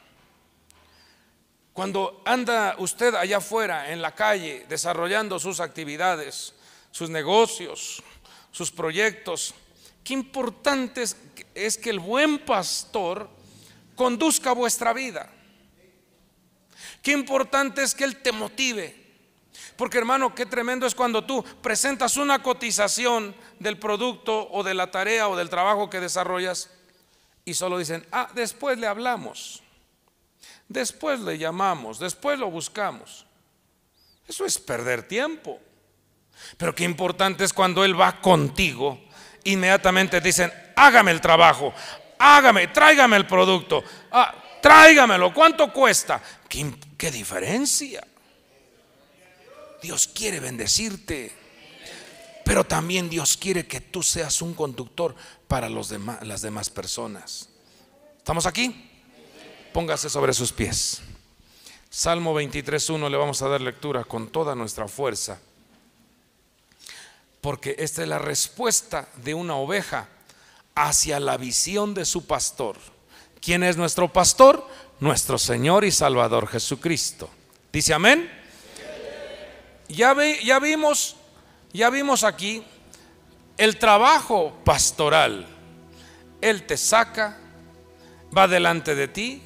S1: Cuando anda usted allá afuera, en la calle, desarrollando sus actividades, sus negocios, sus proyectos, qué importante es, es que el buen pastor conduzca vuestra vida. Qué importante es que Él te motive. Porque hermano, qué tremendo es cuando tú presentas una cotización del producto o de la tarea o del trabajo que desarrollas y solo dicen, ah, después le hablamos, después le llamamos, después lo buscamos. Eso es perder tiempo. Pero qué importante es cuando Él va contigo, inmediatamente dicen, hágame el trabajo, hágame, tráigame el producto, ah, tráigamelo, ¿cuánto cuesta? ¿Qué, diferencia? Dios quiere bendecirte, pero también Dios quiere que tú seas un conductor para los demás, las demás personas. ¿Estamos aquí? Póngase sobre sus pies. Salmo 23.1 le vamos a dar lectura con toda nuestra fuerza, porque esta es la respuesta de una oveja hacia la visión de su pastor. ¿Quién es nuestro pastor? Nuestro Señor y Salvador Jesucristo. Dice amén. Ya, ya vimos, ya vimos aquí el trabajo pastoral. Él te saca, va delante de ti,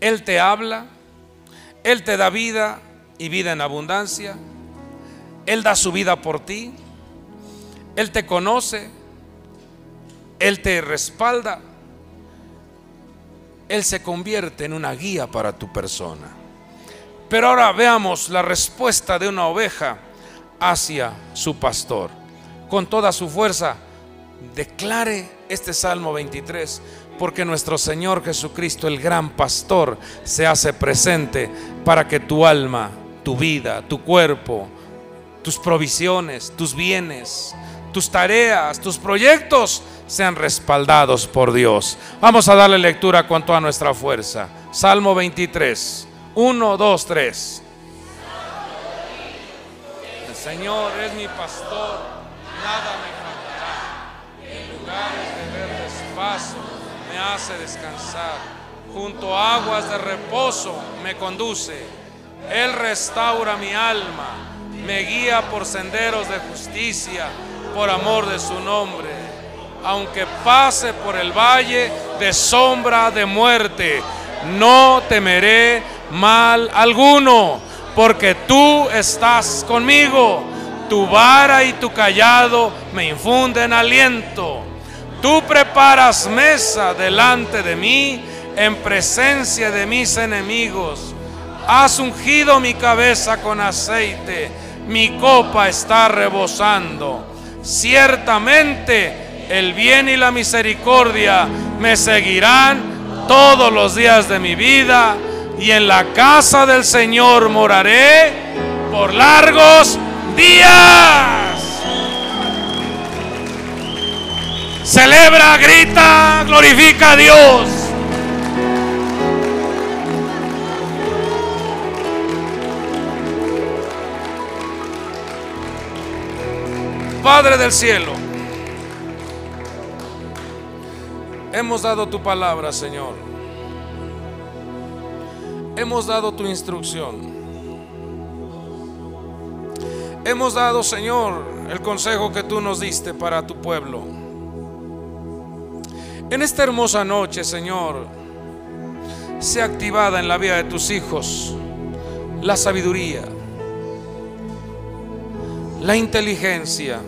S1: Él te habla, Él te da vida y vida en abundancia, Él da su vida por ti, Él te conoce, Él te respalda él se convierte en una guía para tu persona. Pero ahora veamos la respuesta de una oveja hacia su pastor. Con toda su fuerza, declare este Salmo 23, porque nuestro Señor Jesucristo, el gran pastor, se hace presente para que tu alma, tu vida, tu cuerpo, tus provisiones, tus bienes, tus tareas, tus proyectos sean respaldados por Dios. Vamos a darle lectura con toda nuestra fuerza. Salmo 23, 1, 2, 3. El Señor es mi pastor, nada me faltará. En lugares de verdes paso me hace descansar. Junto a aguas de reposo me conduce. Él restaura mi alma, me guía por senderos de justicia, por amor de su nombre aunque pase por el valle de sombra de muerte, no temeré mal alguno, porque tú estás conmigo. Tu vara y tu callado me infunden aliento. Tú preparas mesa delante de mí en presencia de mis enemigos. Has ungido mi cabeza con aceite, mi copa está rebosando. Ciertamente el bien y la misericordia me seguirán todos los días de mi vida y en la casa del Señor moraré por largos días. Celebra, grita, glorifica a Dios. Padre del cielo, hemos dado tu palabra, Señor. Hemos dado tu instrucción. Hemos dado, Señor, el consejo que tú nos diste para tu pueblo. En esta hermosa noche, Señor, sea activada en la vida de tus hijos la sabiduría, la inteligencia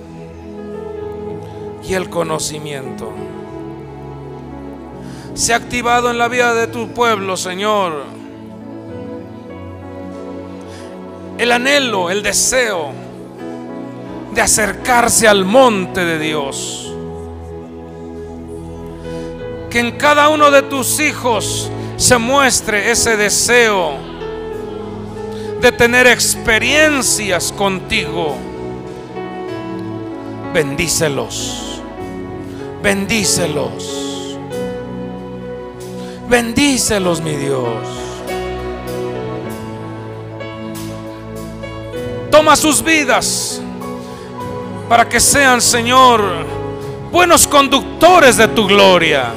S1: y el conocimiento. Sea activado en la vida de tu pueblo, Señor, el anhelo, el deseo de acercarse al monte de Dios. Que en cada uno de tus hijos se muestre ese deseo de tener experiencias contigo. Bendícelos. Bendícelos. Bendícelos, mi Dios. Toma sus vidas para que sean, Señor, buenos conductores de tu gloria.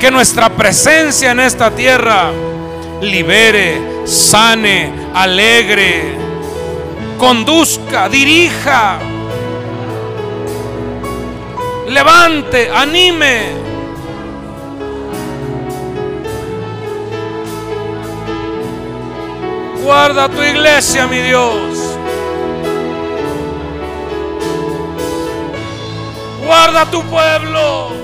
S1: Que nuestra presencia en esta tierra libere, sane, alegre, conduzca, dirija, levante, anime. Guarda tu iglesia, mi Dios. Guarda tu pueblo.